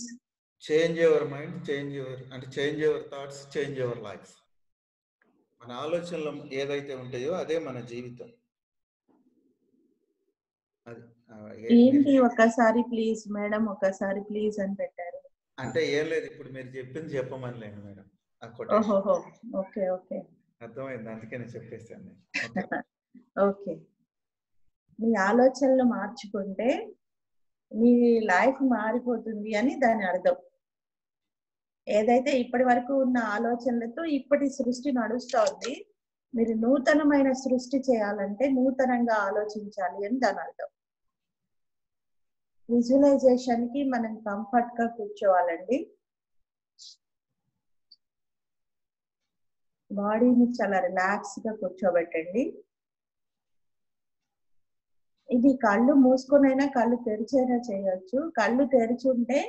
A: change your mind change your అంటే change your thoughts change your life మన ఆలోచనలు ఏదైతే ఉంటాయో అదే మన జీవితం.
B: ఏంటి ఒక్కసారి ప్లీజ్ మేడం ఒక్కసారి ప్లీజ్ అని పెట్టారు.
A: అంటే ఏం లేదు ఇప్పుడు మీరు చెప్పింది మేడం. ఆ కొటేషన్
B: ఓహోహో ఓకే ఓకే.
A: అర్థమైంది అందుకే నేను చెప్పేసాను. ఓకే.
B: మీ ఆలోచనలు మార్చుకుంటే మీ లైఫ్ మారిపోతుంది అని దాని అర్థం. ఏదైతే ఇప్పటి వరకు ఉన్న ఆలోచనలతో ఇప్పటి సృష్టి నడుస్తోంది మీరు నూతనమైన సృష్టి చేయాలంటే నూతనంగా ఆలోచించాలి అని దాని అర్థం. విజువలైజేషన్కి మనం కంఫర్ట్గా కూర్చోవాలండి. బాడీని చాలా రిలాక్స్గా కూర్చోబెట్టండి. ఇది కళ్ళు మూసుకొనైనా కళ్ళు తెరిచైనా చేయొచ్చు. కళ్ళు తెరిచి ఉంటే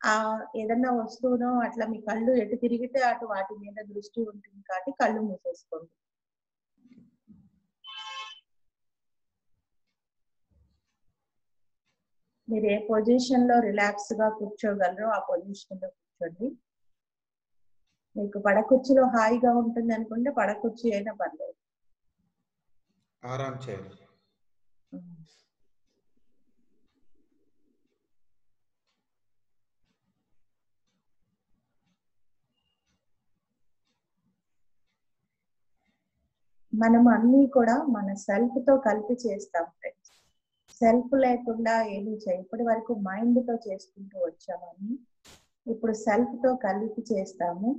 B: ఆ ఏదన్నా వస్తువునో అట్లా మీ కళ్ళు ఎటు తిరిగితే అటు వాటి మీద దృష్టి ఉంటుంది కాబట్టి కళ్ళు మూసేసుకోండి. మీరు ఏ పొజిషన్లో రిలాక్స్గా కూర్చోగలరో ఆ పొజిషన్లో కూర్చోండి. మీకు పడకుర్చీలో హాయిగా ఉంటుంది అనుకుంటే పడకుర్చీ అయినా పర్లేదు.
A: ఆరాం చేయాలి
B: మనం అన్ని కూడా మన సెల్ఫ్తో కలిపి చేస్తాం ఫ్రెండ్స్ సెల్ఫ్ లేకుండా ఏమీ చేయ ఇప్పటి వరకు మైండ్తో చేసుకుంటూ వచ్చామని ఇప్పుడు సెల్ఫ్తో కలిపి చేస్తాము.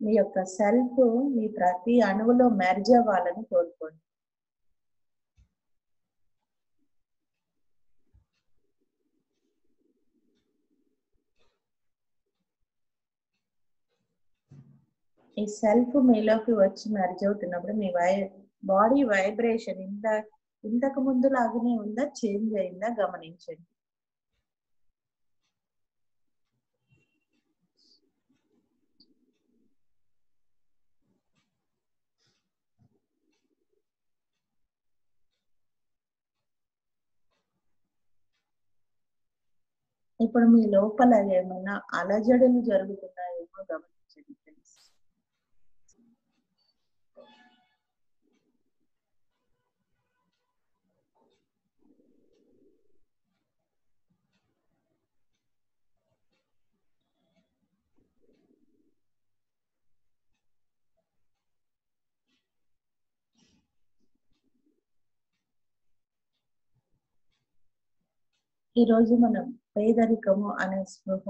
B: మీ యొక్క సెల్ఫ్ మీ ప్రతి అణువులో మెర్జ్ అవ్వాలని కోరుకోండి. ఈ సెల్ఫ్ మీలోకి వచ్చి మెర్జ్ అవుతున్నప్పుడు మీ వై బాడీ వైబ్రేషన్ ఇంత ఇంతకు ముందు లాగానే ఉందా చేంజ్ అయిందా గమనించండి. ఇప్పుడు మీ లోపల ఏమైనా అలజడులు జరుగుతున్నాయేమో గమనించండి ఫ్రెండ్స్ ఈరోజు మనం పేదరికము అనే స్పృహ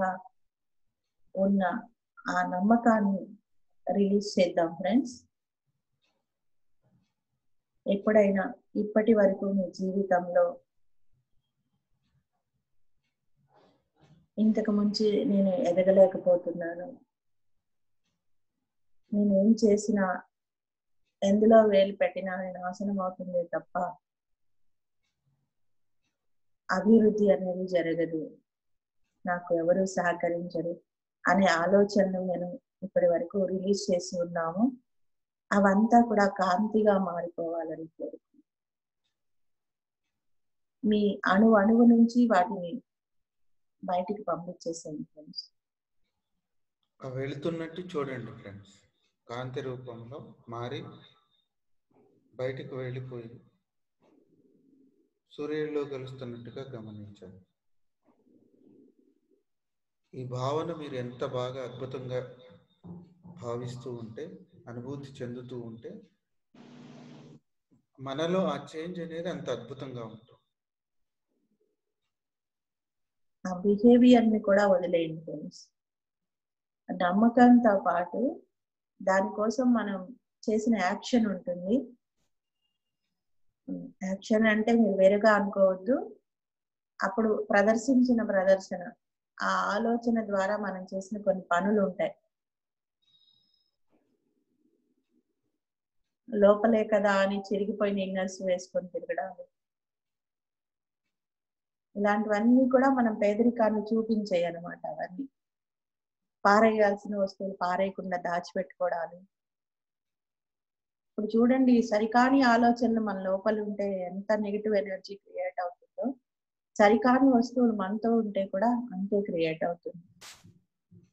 B: ఉన్న ఆ నమ్మకాన్ని రిలీజ్ చేద్దాం ఫ్రెండ్స్ ఎప్పుడైనా ఇప్పటి వరకు మీ జీవితంలో ఇంతకు ముంచి నేను ఎదగలేకపోతున్నాను. నేను ఏం చేసినా ఎందులో వేలు పెట్టినా నేను నాశనం అవుతుంది తప్ప అభివృద్ధి అనేది జరగదు. నాకు ఎవరు సహకరించరు అనే ఆలోచనను నేను ఇప్పటి వరకు రిలీజ్ చేసి ఉన్నాము. అవంతా కూడా కాంతిగా మారిపోవాలని కోరుకుంటున్నాను. మీ అణు అణువు నుంచి వాటిని బయటికి పంపించేసాను ఫ్రెండ్స్
A: వెళుతున్నట్టు చూడండి ఫ్రెండ్స్ కాంతి రూపంలో మారి బయటికి వెళ్ళిపోయి సూర్యుడిలో కలుస్తున్నట్టుగా గమనించండి ఈ భావన మీరు ఎంత బాగా అద్భుతంగా భావిస్తూ ఉంటే అనుభూతి చెందుతూ ఉంటే మనలో ఆ చేంజ్ అనేది అంత అద్భుతంగా ఉంటుంది.
B: ఆ బిహేవియర్ని కూడా వదిలేయండి ఫ్రెండ్స్. నమ్మకంతో పాటు దానికోసం మనం చేసిన యాక్షన్ ఉంటుంది. యాక్షన్ అంటే మీరు వేరుగా అనుకోవద్దు. అప్పుడు ప్రదర్శించిన ప్రదర్శన ఆ ఆలోచన ద్వారా మనం చేసిన కొన్ని పనులు ఉంటాయి. లోపలే కదా అని చిరిగిపోయిన ఇంగల్స్ వేసుకొని తిరగడాలు. ఇలాంటివన్నీ కూడా మనం పేదరికాన్ని చూపించాయి అనమాట అవన్నీ. పారేయాల్సిన వస్తువులు పారేయకుండా దాచిపెట్టుకోవడాలు. ఇప్పుడు చూడండి సరికాని ఆలోచనలు మన లోపల ఉంటే ఎంత నెగిటివ్ ఎనర్జీ క్రియేట్ అవుతుందో సరికాని వస్తువులు మనతో ఉంటే కూడా అంతే క్రియేట్ అవుతుంది.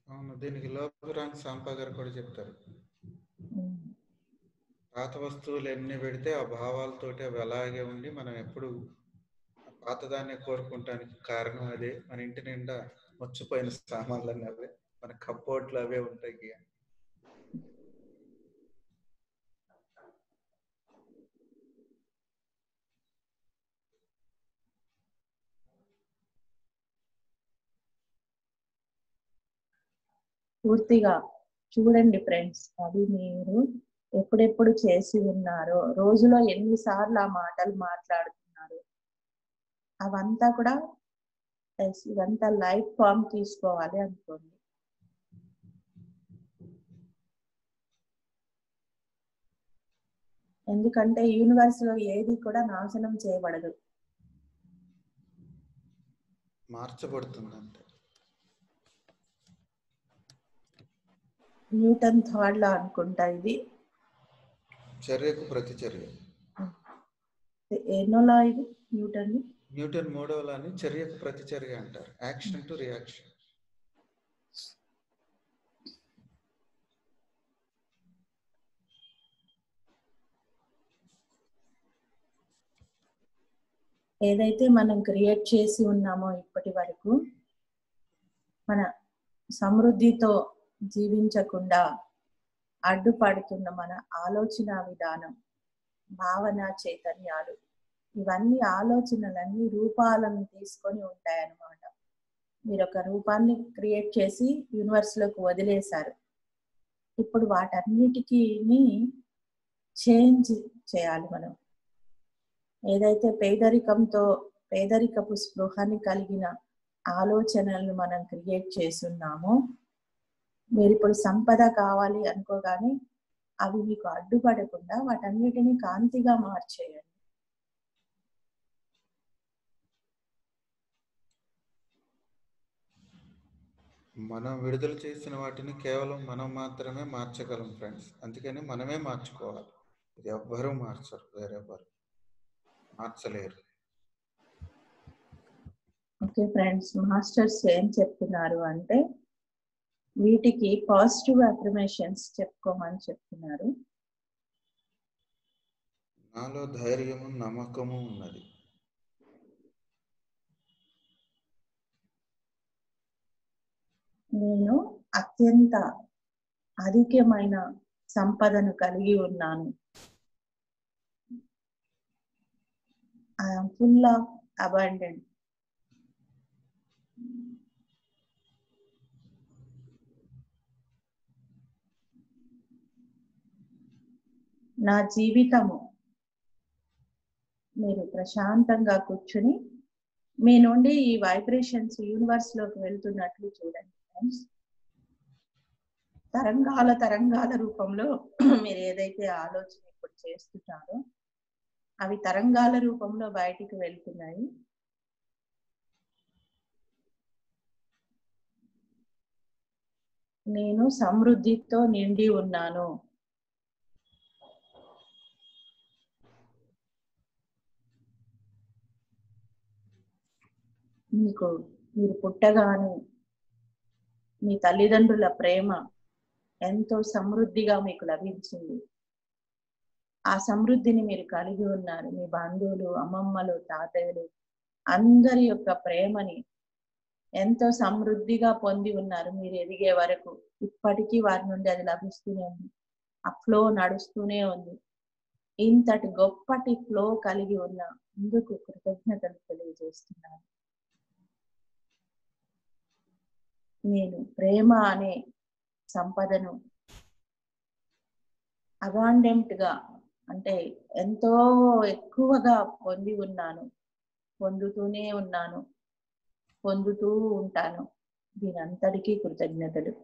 A: అవును దీనికి లోపరాని సాంపా గారు కూడా చెప్తారు. పాత వస్తువులు ఎన్ని పెడితే ఆ భావాలతోటి అవి అలాగే ఉండి మనం ఎప్పుడు పాతదాన్ని కోరుకుంటానికి కారణం అదే. మన ఇంటి నిండా మర్చిపోయిన సామాన్లన్నీ అవే. మన కప్బోర్డ్లు అవే ఉంటాయి.
B: పూర్తిగా చూడండి ఫ్రెండ్స్ అది మీరు ఎప్పుడెప్పుడు చేసి ఉన్నారో. రోజులో ఎన్నిసార్లు ఆ మాటలు మాట్లాడుతున్నారు. అవంతా కూడా ఇదంతా లైఫ్ ఫామ్ తీసుకోవాలి అనుకోండి. ఎందుకంటే యూనివర్స్లో ఏది కూడా నాశనం చేయబడదు.
A: మార్చబడుతుంది
B: న్యూటన్ థర్డ్ లా అనుకుంటా ఇది.
A: చర్యకు ప్రతిచర్య.
B: ఎన్నోలా ఇది? న్యూటన్
A: న్యూటన్ మూడవలాని చర్యకు ప్రతిచర్య అంటారు. Action to reaction.
B: ఏదైతే మనం క్రియేట్ చేసి ఉన్నామో ఇప్పటి వరకు మన సమృద్ధితో జీవించకుండా అడ్డుపడుతున్న మన ఆలోచన విధానం భావన చైతన్యాలు. ఇవన్నీ ఆలోచనలన్నీ రూపాలను తీసుకొని ఉంటాయన్నమాట. మీరు ఒక రూపాన్ని క్రియేట్ చేసి యూనివర్స్లోకి వదిలేశారు. ఇప్పుడు వాటన్నిటికీ చేంజ్ చేయాలి మనం. ఏదైతే పేదరికంతో పేదరికపు స్పృహాన్ని కలిగిన ఆలోచనలను మనం క్రియేట్ చేస్తున్నామో మీరు ఇప్పుడు సంపద కావాలి అనుకోగానే అవి మీకు అడ్డుపడకుండా వాటన్నిటిని కాంతిగా మార్చేయండి.
A: మనం విడుదల చేసిన వాటిని కేవలం మనం మాత్రమే మార్చగలం ఫ్రెండ్స్. అందుకని మనమే మార్చుకోవాలి. ఇది ఎవ్వరూ మార్చరు వేరెవ్వరు. మార్చలేరు.
B: ఓకే ఫ్రెండ్స్ మాస్టర్స్ ఏం చెప్తున్నారు అంటే వీటికి పాజిటివ్ అఫర్మేషన్స్ చెప్పుకోమని చెప్తున్నారు.
A: నాలో ధైర్యము నమ్మకము ఉన్నది.
B: నేను అత్యంత అధికమైన సంపదను కలిగి ఉన్నాను. ఐఎమ్ ఫుల్ ఆఫ్ అబండెంట్ నా జీవితము. మీరు ప్రశాంతంగా కూర్చుని మీ నుండి ఈ వైబ్రేషన్స్ యూనివర్స్లోకి వెళ్తున్నట్లు చూడండి ఫ్రెండ్స్ తరంగాల తరంగాల రూపంలో మీరు ఏదైతే ఆలోచన ఇప్పుడు చేస్తున్నారో అవి తరంగాల రూపంలో బయటికి వెళ్తున్నాయి. నేను సమృద్ధితో నిండి ఉన్నాను. మీకు మీరు పుట్టగానే మీ తల్లిదండ్రుల ప్రేమ ఎంతో సమృద్ధిగా మీకు లభించింది. ఆ సమృద్ధిని మీరు కలిగి ఉన్నారు. మీ బంధువులు అమ్మమ్మలు తాతయ్యలు అందరి యొక్క ప్రేమని ఎంతో సమృద్ధిగా పొంది ఉన్నారు. మీరు ఎదిగే వరకు ఇప్పటికీ వారి నుండి అది లభిస్తూనే ఉంది. ఆ ఫ్లో నడుస్తూనే ఉంది. ఇంతటి గొప్పటి ఫ్లో కలిగి ఉన్న ఇందుకు కృతజ్ఞతలు తెలియజేస్తున్నాను. నేను ప్రేమ అనే సంపదను అబాండెంట్గా అంటే ఎంతో ఎక్కువగా పొంది ఉన్నాను పొందుతూనే ఉన్నాను పొందుతూ ఉంటాను. దీని అంతటికీ కృతజ్ఞతలు.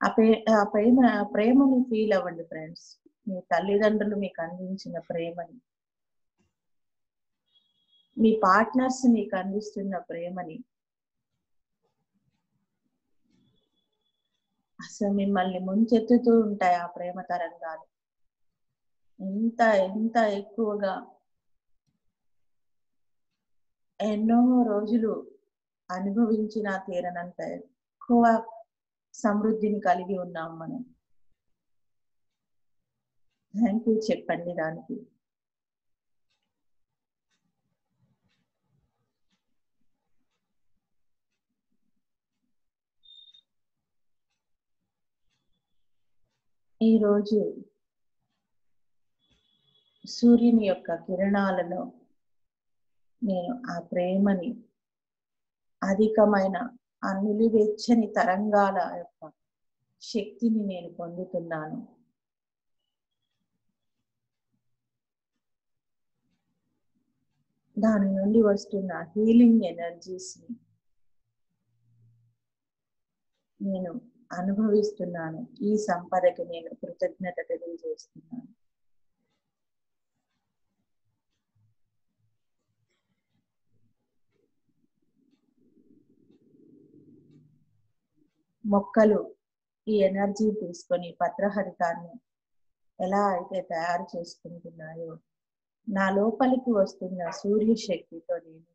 B: ఆ ఆ ప్రేమ ఆ ప్రేమని ఫీల్ అవ్వండి ఫ్రెండ్స్ మీ తల్లిదండ్రులు మీకు అందించిన ప్రేమని. మీ పార్ట్నర్స్ మీకు అందిస్తున్న ప్రేమని అసలు మిమ్మల్ని ముంచెత్తుతూ ఉంటాయి ఆ ప్రేమ తరంగాలు. ఎంత ఎంత ఎక్కువగా ఎన్నో రోజులు అనుభవించిన తీరనంత ఎక్కువ సమృద్ధిని కలిగి ఉన్నాం మనం. థ్యాంక్ యూ చెప్పండి దానికి. ఈరోజు సూర్యుని యొక్క కిరణాలలో నేను ఆ ప్రేమని అధికమైన ఆ నిలువెచ్చని తరంగాల యొక్క శక్తిని నేను పొందుతున్నాను. దాని నుండి వస్తున్న హీలింగ్ ఎనర్జీస్ని నేను అనుభవిస్తున్నాను. ఈ సంపదకి నేను కృతజ్ఞత తెలియజేస్తున్నాను. మొక్కలు ఈ ఎనర్జీ తీసుకొని పత్రహరితాన్ని ఎలా అయితే తయారు చేసుకుంటున్నాయో నా లోపలికి వస్తున్న సూర్య శక్తితో నేను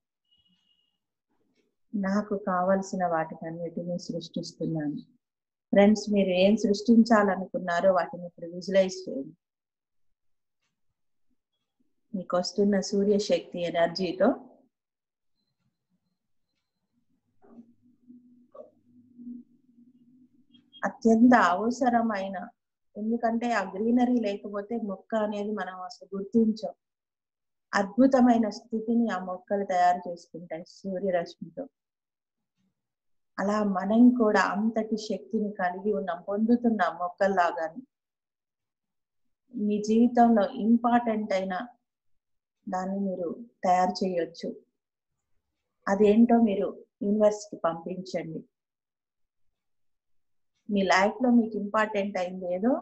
B: నాకు కావలసిన వాటికన్నిటిని సృష్టిస్తున్నాను. ఫ్రెండ్స్ మీరు ఏం సృష్టించాలనుకున్నారో వాటిని ఇప్పుడు విజువలైజ్ చేయండి. మీకు వస్తున్న సూర్యశక్తి ఎనర్జీతో అత్యంత అవసరమైన ఎందుకంటే ఆ గ్రీనరీ లేకపోతే మొక్క అనేది మనం అసలు గుర్తించాం. అద్భుతమైన స్థితిని ఆ మొక్కలు తయారు చేసుకుంటాయి సూర్యరశ్మితో. అలా మనం కూడా అంతటి శక్తిని కలిగి ఉన్నాం పొందుతున్నాం మొక్కల్లాగాని మీ జీవితంలో ఇంపార్టెంట్ అయిన దాన్ని మీరు తయారు చేయొచ్చు. అదేంటో మీరు యూనివర్స్కి పంపించండి. మీ లైఫ్లో మీకు ఇంపార్టెంట్ అయింది ఏదో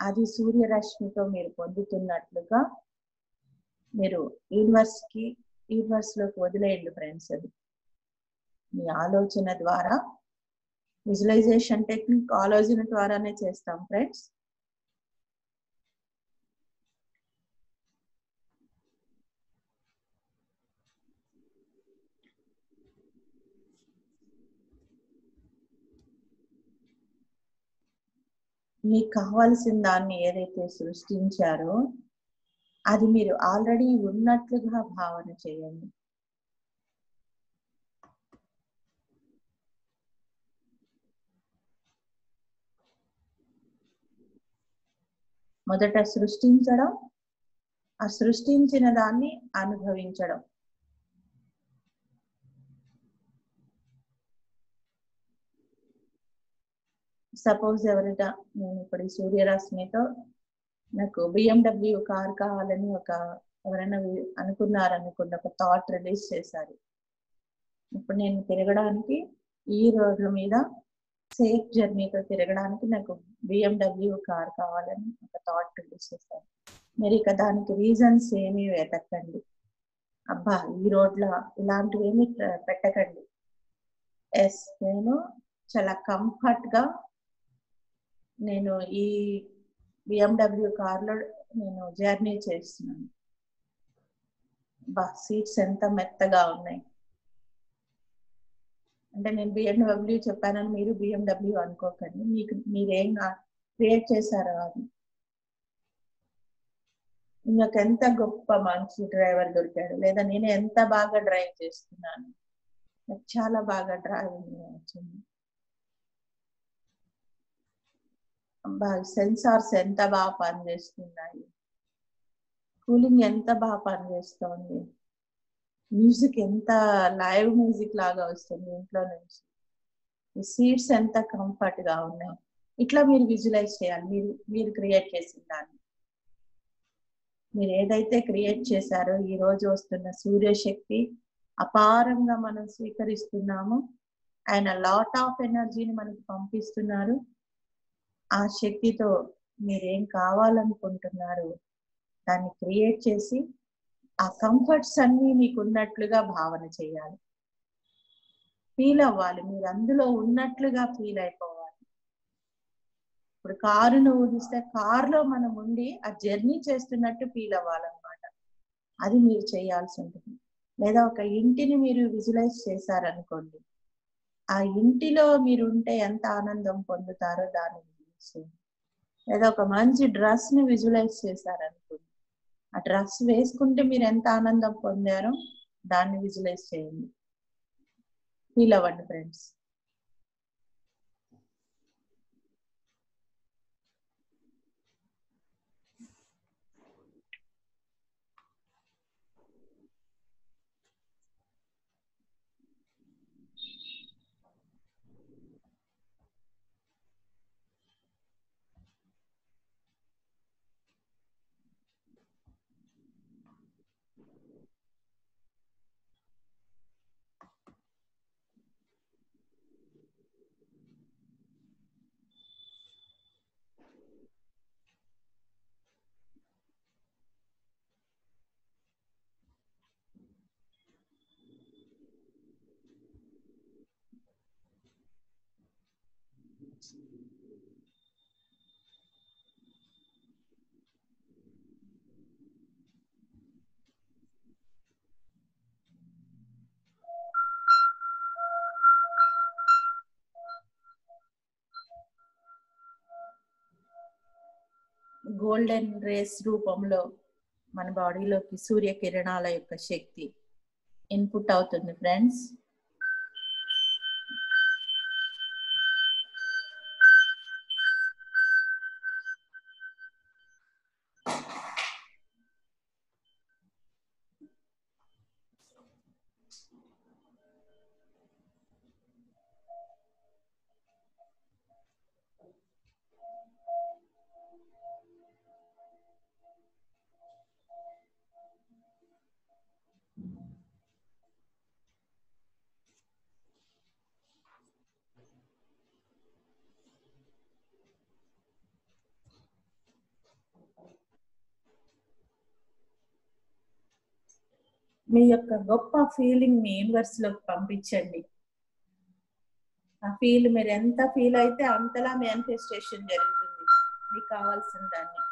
B: అది సూర్యరశ్మితో మీరు పొందుతున్నట్లుగా మీరు యూనివర్స్కి యూనివర్స్లోకి వదిలేయండి ఫ్రెండ్స్ అది. మీ ఆలోచన ద్వారా విజువలైజేషన్ టెక్నిక్ ఆలోచన ద్వారానే చేస్తాం ఫ్రెండ్స్. మీకు కావాల్సిన దాన్ని ఏదైతే సృష్టించారో అది మీరు ఆల్రెడీ ఉన్నట్లుగా భావన చేయండి. మొదట సృష్టించడం ఆ సృష్టించిన దాన్ని అనుభవించడం. సపోజ్ ఎవరిట నేను ఇప్పుడు సూర్యరశ్మితో నాకు బిఎండబ్ల్యూ కార్ కావాలని ఒక ఎవరైనా అనుకున్నారనుకున్న ఒక థాట్ రిలీజ్ చేశారు. ఇప్పుడు నేను తిరగడానికి ఈ రోడ్ల మీద సేఫ్ జర్నీతో తిరగడానికి నాకు బిఎండబ్ల్యూ కార్ కావాలని ఒక థాట్ రిలీజ్ చేశారు. మీరు ఇక దానికి రీజన్స్ ఏమీ వెతకండి. అబ్బా ఈ రోడ్ల ఇలాంటివి ఏమి పెట్టకండి. ఎస్ నేను చాలా కంఫర్ట్గా నేను ఈ బిఎండబ్ల్యూ కార్లో నేను జర్నీ చేస్తున్నాను. బా సీట్స్ ఎంత మెత్తగా ఉన్నాయి. అంటే నేను బిఎండబ్ల్యూ చెప్పానని మీరు బిఎండబ్ల్యూ అనుకోకండి. మీకు మీరేం క్రియేట్ చేశారో అది. నాకు ఎంత గొప్ప మంచి డ్రైవర్ దొరికాడు. లేదా నేను ఎంత బాగా డ్రైవ్ చేస్తున్నాను. నాకు చాలా బాగా డ్రైవింగ్ వచ్చింది. బాగా సెన్సార్స్ ఎంత బాగా పనిచేస్తున్నాయి. కూలింగ్ ఎంత బాగా పనిచేస్తోంది. మ్యూజిక్ ఎంత లైవ్ మ్యూజిక్ లాగా వస్తుంది ఇంట్లో నుంచి. సీట్స్ ఎంత కంఫర్ట్గా ఉన్నాయి. ఇట్లా మీరు విజువలైజ్ చేయాలి. మీరు మీరు క్రియేట్ చేసిన దాన్ని. మీరు ఏదైతే క్రియేట్ చేశారో ఈ రోజు వస్తున్న సూర్యశక్తి అపారంగా మనం స్వీకరిస్తున్నాము. ఆయన లాట్ ఆఫ్ ఎనర్జీని మనకి పంపిస్తున్నారు. ఆ శక్తితో మీరేం కావాలనుకుంటున్నారు దాన్ని క్రియేట్ చేసి ఆ కంఫర్ట్స్ అన్ని మీకు ఉన్నట్లుగా భావన చేయాలి. ఫీల్ అవ్వాలి. మీరు అందులో ఉన్నట్లుగా ఫీల్ అయిపోవాలి. ఇప్పుడు కారును ఊదిస్తే కారులో మనం ఉండి ఆ జర్నీ చేస్తున్నట్టు ఫీల్ అవ్వాలన్నమాట. అది మీరు చేయాల్సి ఉంటుంది. లేదా ఒక ఇంటిని మీరు విజువలైజ్ చేశారనుకోండి. ఆ ఇంటిలో మీరు ఉంటే ఎంత ఆనందం పొందుతారో దాన్ని లేదా ఒక మంచి డ్రెస్ని విజువలైజ్ చేశారనుకోండి. ఆ డ్రెస్ వేసుకుంటే మీరు ఎంత ఆనందం పొందారో దాన్ని విజువలైజ్ చేయండి. ఫీల్ అవ్వండి ఫ్రెండ్స్ గోల్డెన్ రేస్ రూపంలో మన బాడీలోకి సూర్యకిరణాల యొక్క శక్తి ఇన్పుట్ అవుతుంది ఫ్రెండ్స్ మీ యొక్క గొప్ప ఫీలింగ్ని యూనివర్స్లోకి పంపించండి. ఆ ఫీల్ మీరు ఎంత ఫీల్ అయితే అంతలా మేనిఫెస్టేషన్ జరుగుతుంది. మీకు కావాల్సిన దాన్ని.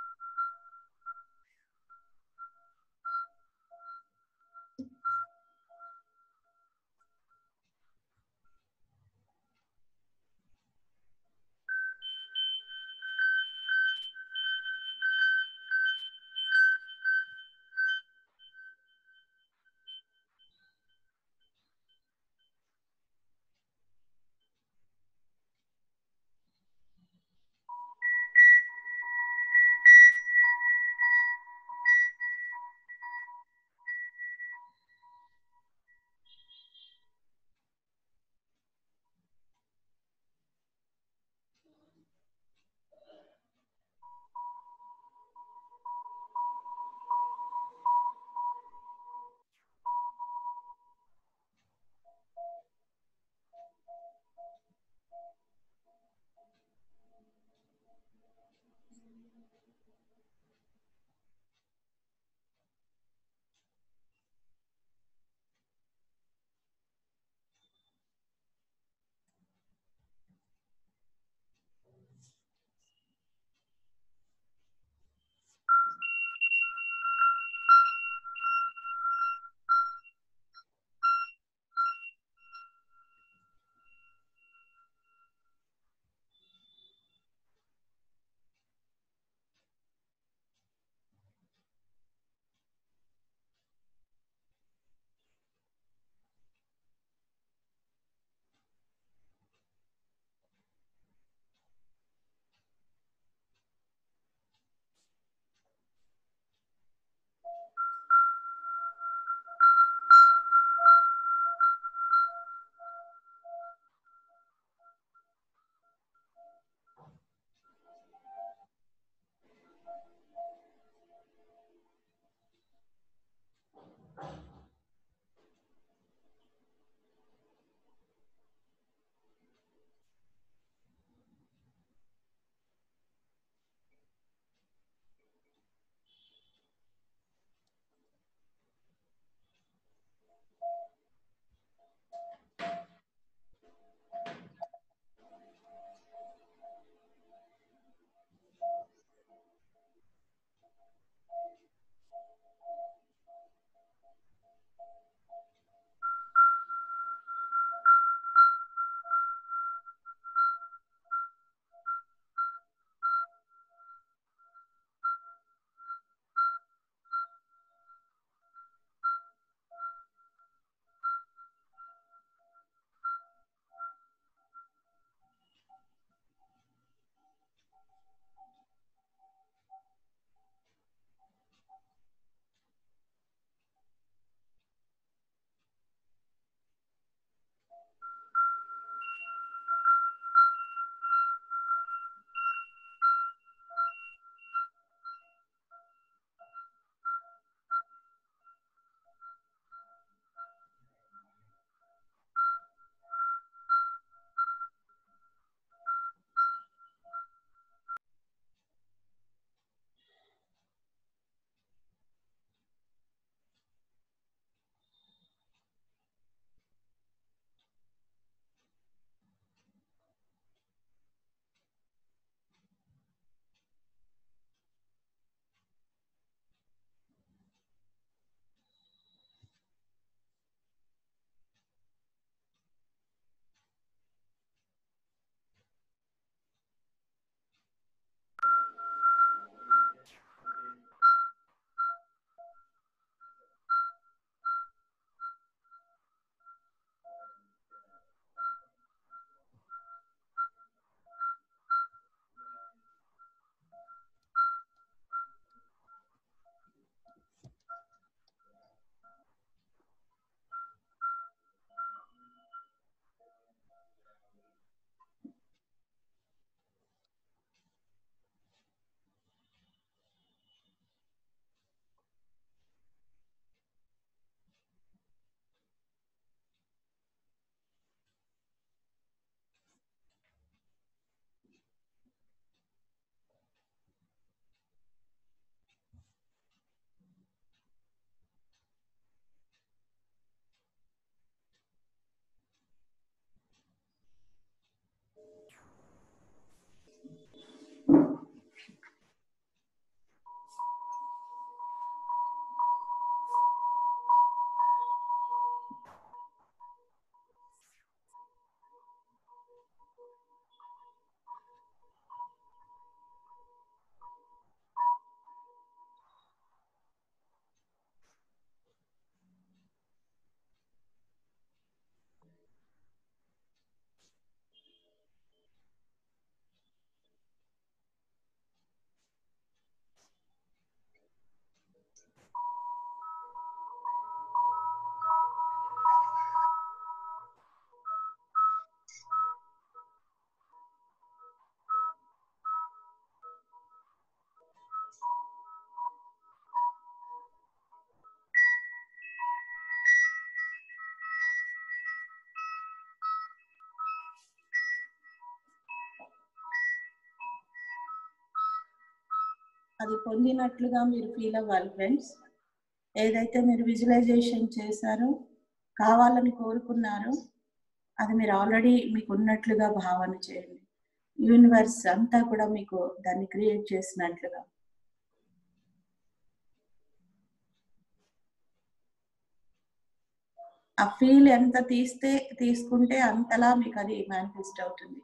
B: అది పొందినట్లుగా మీరు ఫీల్ అవ్వాలి ఫ్రెండ్స్ ఏదైతే మీరు విజువలైజేషన్ చేశారో కావాలని కోరుకున్నారో అది మీరు ఆల్రెడీ మీకు ఉన్నట్లుగా భావన చేయండి. యూనివర్స్ అంతా కూడా మీకు దాన్ని క్రియేట్ చేసినట్లుగా. ఆ ఫీల్ ఎంత తీస్తే తీసుకుంటే అంతలా మీకు అది మేనిఫెస్ట్ అవుతుంది.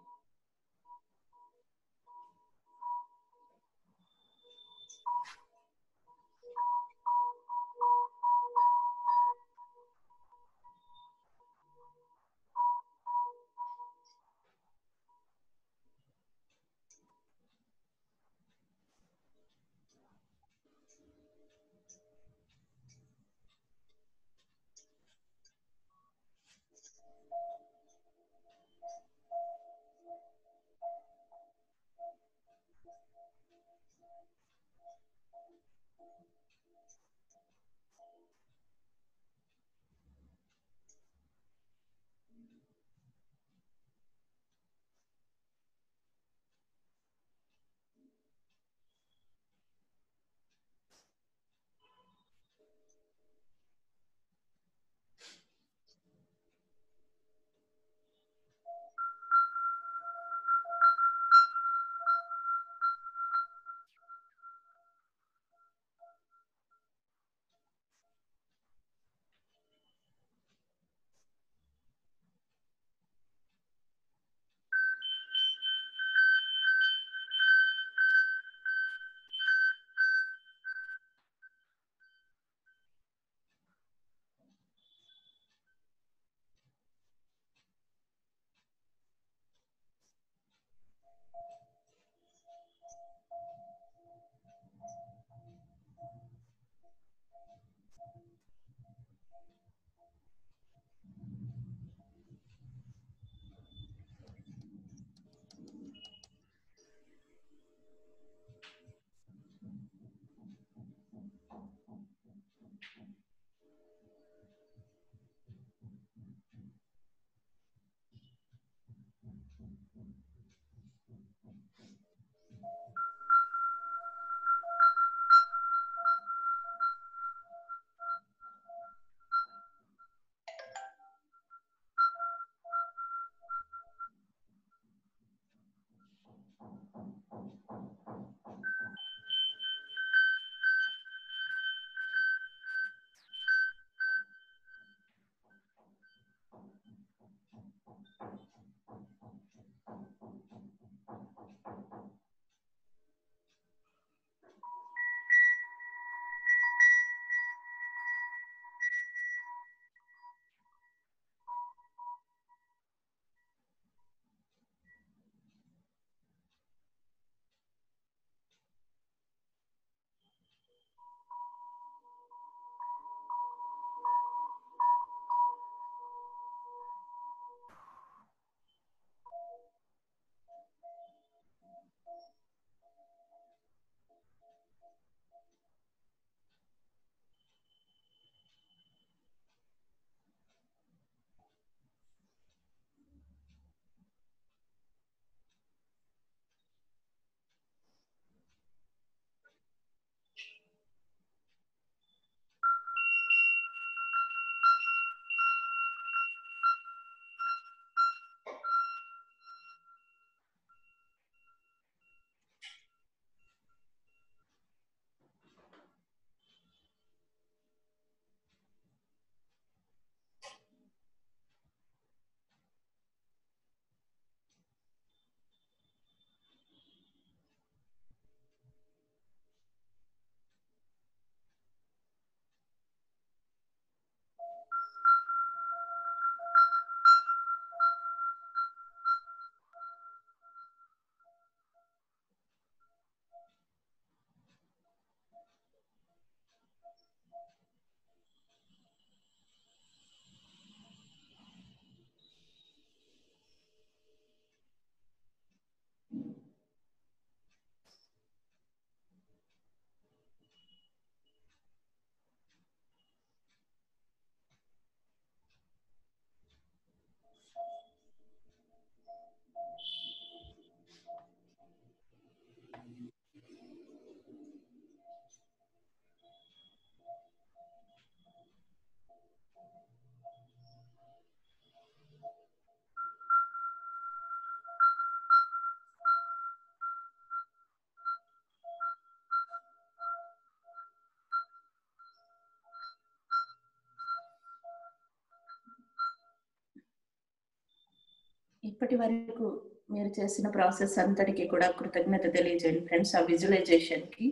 B: ఇప్పటి వరకు మీరు చేసిన ప్రాసెస్ అంతటికి కూడా కృతజ్ఞత తెలియజేయండి ఫ్రెండ్స్ ఆ విజువలైజేషన్కి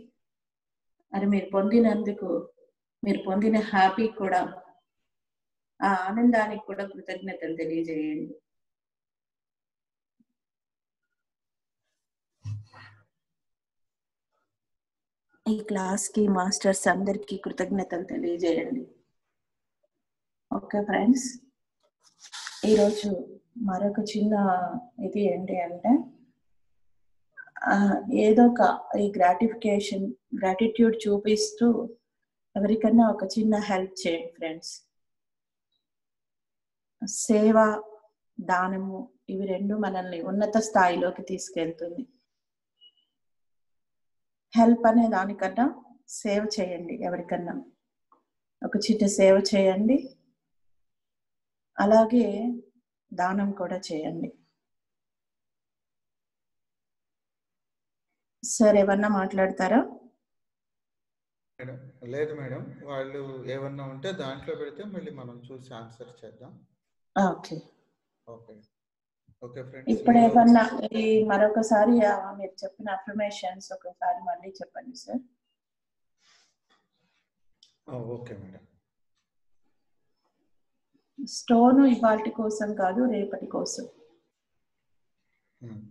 B: మరి మీరు పొందినందుకు మీరు పొందిన హ్యాపీ కూడా ఆ ఆనందానికి కూడా కృతజ్ఞతలు తెలియజేయండి. ఈ క్లాస్కి మాస్టర్స్ అందరికీ కృతజ్ఞతలు తెలియజేయండి. ఓకే ఫ్రెండ్స్ ఈరోజు మరొక చిన్న ఇది ఏంటి అంటే ఏదో ఒక ఈ గ్రాటిఫికేషన్ గ్రాటిట్యూడ్ చూపిస్తూ ఎవరికన్నా ఒక చిన్న హెల్ప్ చేయండి ఫ్రెండ్స్ సేవ దానము ఇవి రెండు మనల్ని ఉన్నత స్థాయిలోకి తీసుకెళ్తుంది. హెల్ప్ అనే దానికన్నా సేవ చేయండి ఎవరికన్నా. ఒక చిన్న సేవ చేయండి. అలాగే దానం కూడా చేయండి. సార్ ఏమన్నా మాట్లాడతారా?
A: లేదు మేడం. వాళ్ళు ఏమన్నా ఉంటే దాంట్లో పెడితే మళ్ళీ మనం చూసి ఆన్సర్ చేద్దాం.
B: ఓకే.
A: ఓకే. ఓకే ఫ్రెండ్స్
B: ఇప్పుడు ఏమన్నా ఈ మరొకసారి మీరు చెప్పిన అఫర్మేషన్స్ ఒకసారి మళ్ళీ చెప్పండి సార్.
A: Okay madam.
B: స్టోన్ ఇవాళ కోసం కాదు రేపటి కోసం.
A: ఉమ్.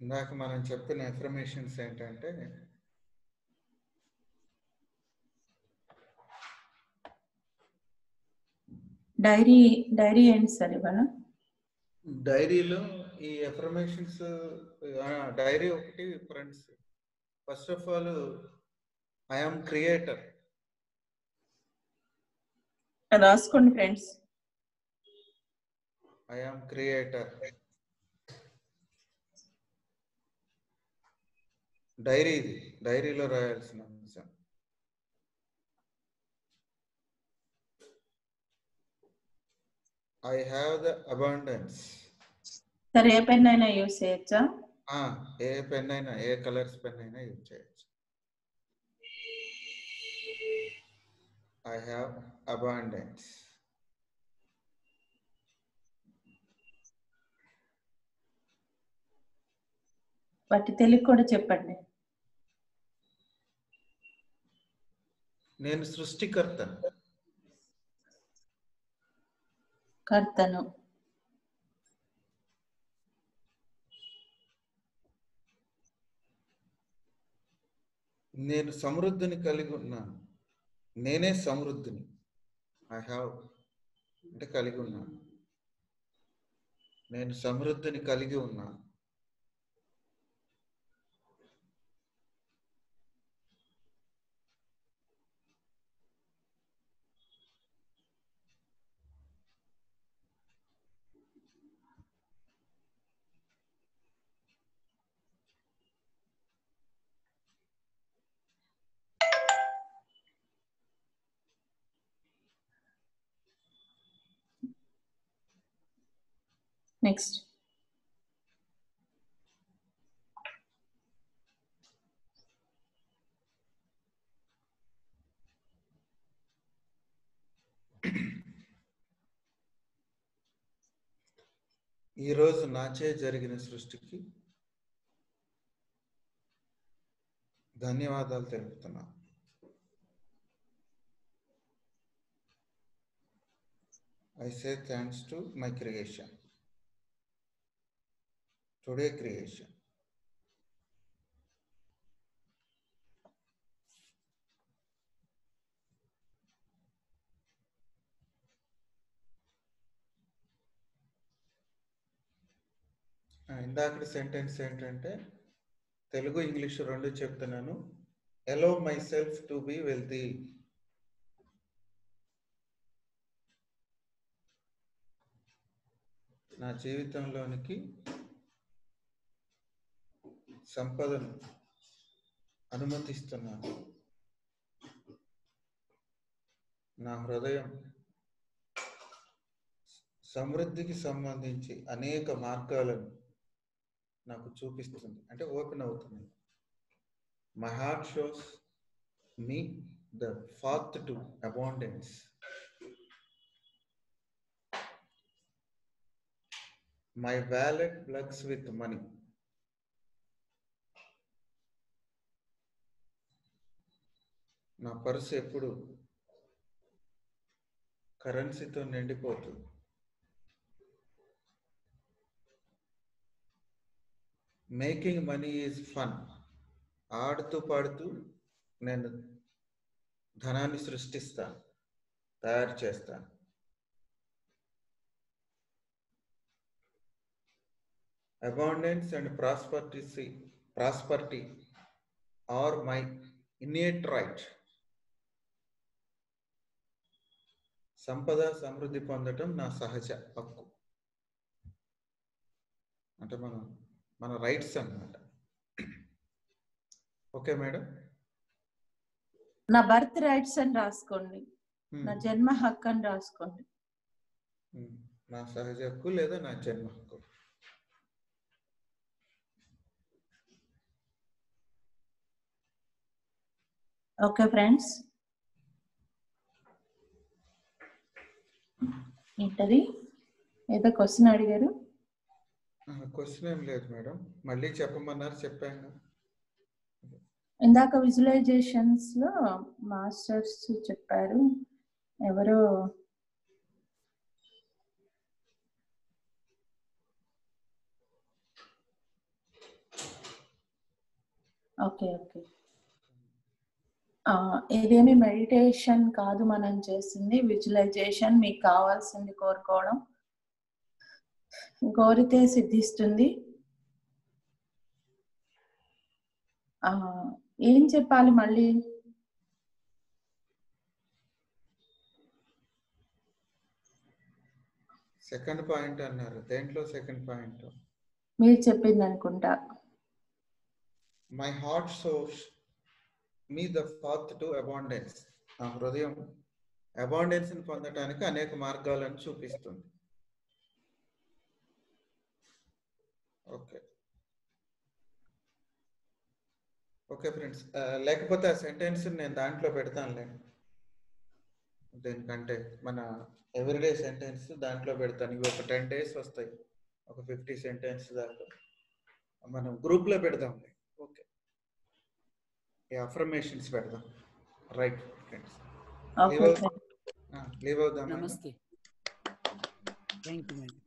A: ఇందాక మనం చెప్పిన ఇన్ఫర్మేషన్స్ ఏంటంటే
B: డైరీ డైరీ ఏంటి సార్ ఇవాళ?
A: డైరీలో ఈ ఎఫర్మేషన్స్ డైరీ ఒకటి friends first of all I'm creator
B: రాసుకోండి ఫ్రెండ్స్.
A: ఐఎమ్ క్రియేటర్ డైరీ ఇది. డైరీలో రాయాల్సిన అంశం. I have the abundance
B: sir A pen అయినా యూస్ చేయొచ్చా?
A: ఏ పెన్ అయినా ఏ కలర్స్ పెన్ అయినా యూజ్ చేయొచ్చు. ఐ హ్యావ్ అబాండెన్స్
B: వాటి తెలుగు కూడా చెప్పండి.
A: నేను సృష్టికర్తను.
B: కర్తను.
A: నేను సమృద్ధిని కలిగి ఉన్నాను. నేనే సమృద్ధిని. ఐ హ్యావ్ అంటే కలిగి ఉన్నాను. నేను సమృద్ధిని కలిగి ఉన్నాను.
B: నెక్స్ట్
A: ఈరోజు నాచే జరిగిన సృష్టికి ధన్యవాదాలు తెలుపుతున్నా. I say thanks to my creation today creation ఇందాక సెంటెన్స్ ఏంటంటే తెలుగు ఇంగ్లీష్ రెండు చెప్తున్నాను. Allow myself to be wealthy నా జీవితంలోనికి సంపదను అనుమతిస్తున్నాను. నా హృదయం సమృద్ధికి సంబంధించి అనేక మార్గాలను నాకు చూపిస్తుంది. అంటే ఓపెన్ అవుతుంది. My heart shows me the path to abundance my wallet plugs with money నా పర్సు ఎప్పుడు? కరెన్సీతో నిండిపోతుంది. Making money is fun. ఆడుతూ పాడుతూ నేను ధనాన్ని సృష్టిస్తాను తయారు చేస్తాను abundance and prosperity prosperity are my innate right. సంపద సమృద్ధి పొందటం నా సహజ హక్కు. అంటే మనం మన రైట్స్ అన్నమాట. Okay madam?
B: నా బర్త్ రైట్స్ అని రాసుకోండి. నా జన్మ హక్కు అని రాసుకోండి.
A: నా సహజ హక్కు లేదా నా జన్మ హక్కు?
B: Okay friends. ఏంటది? ఏదో క్వశ్చన్ అడిగారు.
A: క్వశ్చన్ ఏం లేదు మేడం. మళ్ళీ చెప్పమన్నారు చెప్పాను.
B: ఇందాక విజువలైజేషన్స్లో మాస్టర్స్ చెప్పారు. ఎవరో ఓకే ఓకే ఇదేమి మెడిటేషన్ కాదు మనం చేసింది విజువలైజేషన్ మీకు కావాల్సింది కోరుకోవడం. కోరితే సిద్ధిస్తుంది. ఏం చెప్పాలి మళ్ళీ?
A: సెకండ్ పాయింట్ అన్నారు. దేంట్లో సెకండ్ పాయింట్?
B: మీరు చెప్పింది అనుకుంటా
A: my heart source me the path to abundance నా హృదయం అబాండెన్స్ని అనేక మార్గాలను చూపిస్తుంది. ఓకే. ఓకే ఫ్రెండ్స్ లేకపోతే ఆ సెంటెన్స్ నేను దాంట్లో పెడతానులే. దేనికంటే మన ఎవ్రీడే సెంటెన్స్ దాంట్లో పెడతాను. ఇవి ఒక టెన్ డేస్ వస్తాయి. ఒక ఫిఫ్టీ సెంటెన్స్ దాకా. మనం గ్రూప్లో పెడదాంలే. affirmations verda right friends. Okay, leave
B: out,
A: uh, leave
C: out the namaste. Thank
B: you madam.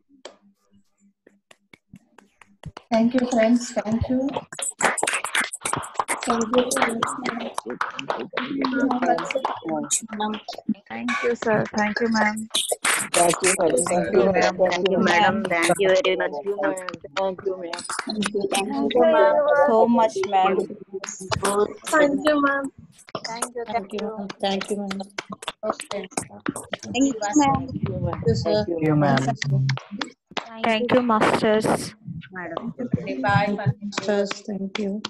B: thank you friends.
D: Thank you. Thank you, sir. Thank you, ma'am.
E: Thank you.
D: Thank you, madam. Thank you, madam. Thank you very much.
E: Thank you, ma'am.
D: Thank you, ma'am.
E: So much, ma'am.
D: Thank you, ma'am.
E: Thank you, thank you.
B: Thank you, ma'am. Okay.
E: Thank you, ma'am. Thank you, ma'am.
D: Thank you, masters.
B: Madam. Bye, masters.
E: Thank you.